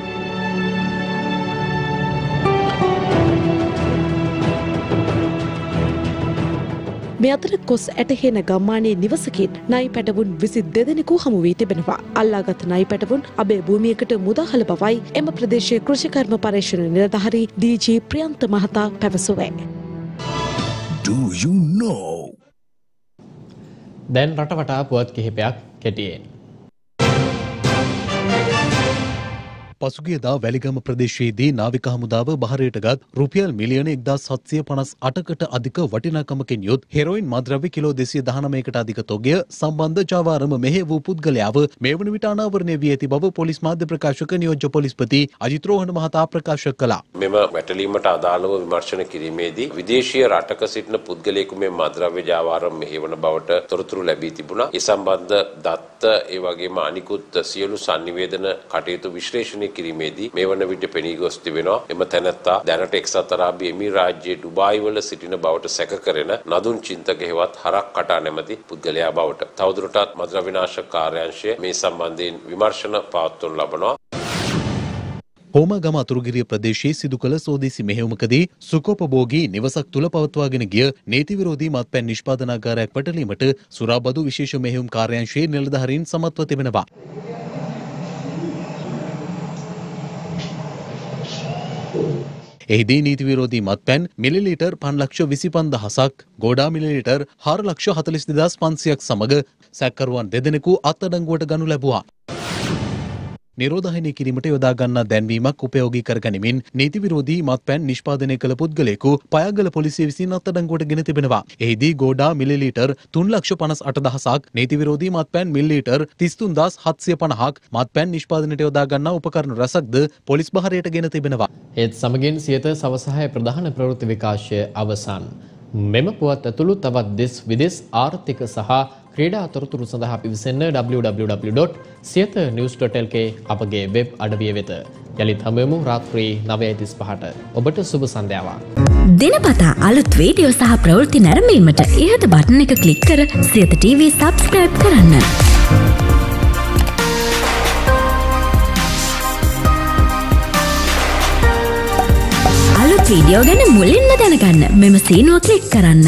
මේ අතර කොස් ඇටහෙන ගම්මානයේ නිවසකින් නයි පැටවුන් විසි දෙදෙනෙකු හමු වී තිබෙනවා. අල්ලාගත් නයි පැටවුන් අබේ භූමියකට මුදාහල බවයි එම ප්‍රදේශයේ කෘෂිකර්ම පර්යේෂණ නිලධාරී ඩීජී ප්‍රියන්ත මහතා පැවසුවේ. Do you know? දැන් රටවටා පුවත් කිහිපයක් කෙටියෙන්. පසුගියදා වැලිගම ප්‍රදේශයේදී නාවික හමුදාව බහරයට ගත් රුපියල් මිලියන එක්දා සත්සිය පනස් අටකට අධික වටිනාකමකින් යුත් හෙරොයින් මද්‍රව්‍ය කිලෝ දෙසිය දහනමයකට අධික තොගය සම්බන්ධ ජාවාරම මෙහෙ වූ පුද්ගලයාව මේ වන විට අනාවරණය වී ඇති බව පොලිස් මාධ්‍ය ප්‍රකාශක නියෝජ්‍ය පොලිස්පති අජිත් රෝහණ මහතා ප්‍රකාශ කළා. මෙම වැටලීමට අදාළව විමර්ශන කිරීමේදී විදේශීය රටක සිටින පුද්ගලයෙකු මේ මද්‍රව්‍ය ජාවාරම් මෙහෙවන බවට තොරතුරු ලැබී තිබුණා. ඒ සම්බන්ධ දත්ත ඒ වගේම අනිකුත් සියලු sannivedana කටයුතු විශ්ලේෂණය කිරීමේදී මේ වන විට පෙනී ගොස් තිබෙනවා එම තැනැත්තා දැනට එක්සත් අරාබි එමිරාජ්‍යයේ ඩුබායි වල සිටින බවට සැක කරන නදුන් චින්තක හෙවත් හරක් කටා නැමැති පුද්ගලයා බවට. තවදුරටත් මද්‍රව්‍ය විනාශක කාර්යාංශය මේ සම්බන්ධයෙන් විමර්ශන පවත්වනු ලබනවා. හෝමගම අතුරුගිරිය ප්‍රදේශයේ සිදු කළ සෝදිසි මෙහෙයුමකදී සුකෝපභෝගී නිවසක් තුළ පවත්වාගෙන ගිය නීති විරෝධී මත්පැන් නිෂ්පාදනාගාරයක් පැටලීමට සුරාබදු විශේෂ මෙහෙයුම් කාර්යාංශයේ නිලධාරීන් සමත්ව තිබෙනවා. එහිදී නීති විරෝධී මත්පැන් මිලිලීටර් පන්ලක්ෂ විසිපන්ද හසක් ගෝඩා මිලිලීටර් හාරලක්ෂ හතලිස් දෙදස් පන්සියක් සමඟ සැක්කරුවන් දෙදෙනෙකු අත්තඩංගුවට ගනු ලැබවා. නිරෝධහනය කිරීමට යොදා ගන්නා දැන්වීමක් උපයෝගී කර ගනිමින් නීති විරෝධී මත්පැන් නිෂ්පාදනය කළ පුද්ගලයෙකු පයගල පොලිසිය විසින් අත්අඩංගුවට ගෙන තිබෙනවා. එහිදී ගෝඩා මිලිලීටර් 3,58,000ක් නීති විරෝධී මත්පැන් මිලිලීටර් 33,750ක් මත්පැන් නිෂ්පාදනයට යොදා ගන්නා උපකරණ රැසක්ද පොලිස් බහරයට ගෙන තිබෙනවා. ඒත් සමගින් සියත සවසහය ප්‍රධාන ප්‍රවෘත්ති විකාශය අවසන්. මෙම පුවත් ඇතුළු තවත් දෙස් විදෙස් ආර්ථික සහ ක්‍රීඩා තොරතුරු සඳහා පිවිසන්න www.සියත.news.lk අපගේ වෙබ් අඩවිය වෙත. යළිත් හමුවෙමු රාත්‍රී 9:35ට. ඔබට සුබ සන්ධ්‍යාවක්. දිනපතා අලුත් වීඩියෝ සහ ප්‍රවෘත්ති නැරඹීමට ඉහත බටන් එක ක්ලික් කර සියත TV සබස්ක්‍රයිබ් කරන්න. අලුත් වීඩියෝ ගැන මුලින්ම දැනගන්න මෙම සීනුව ක්ලික් කරන්න.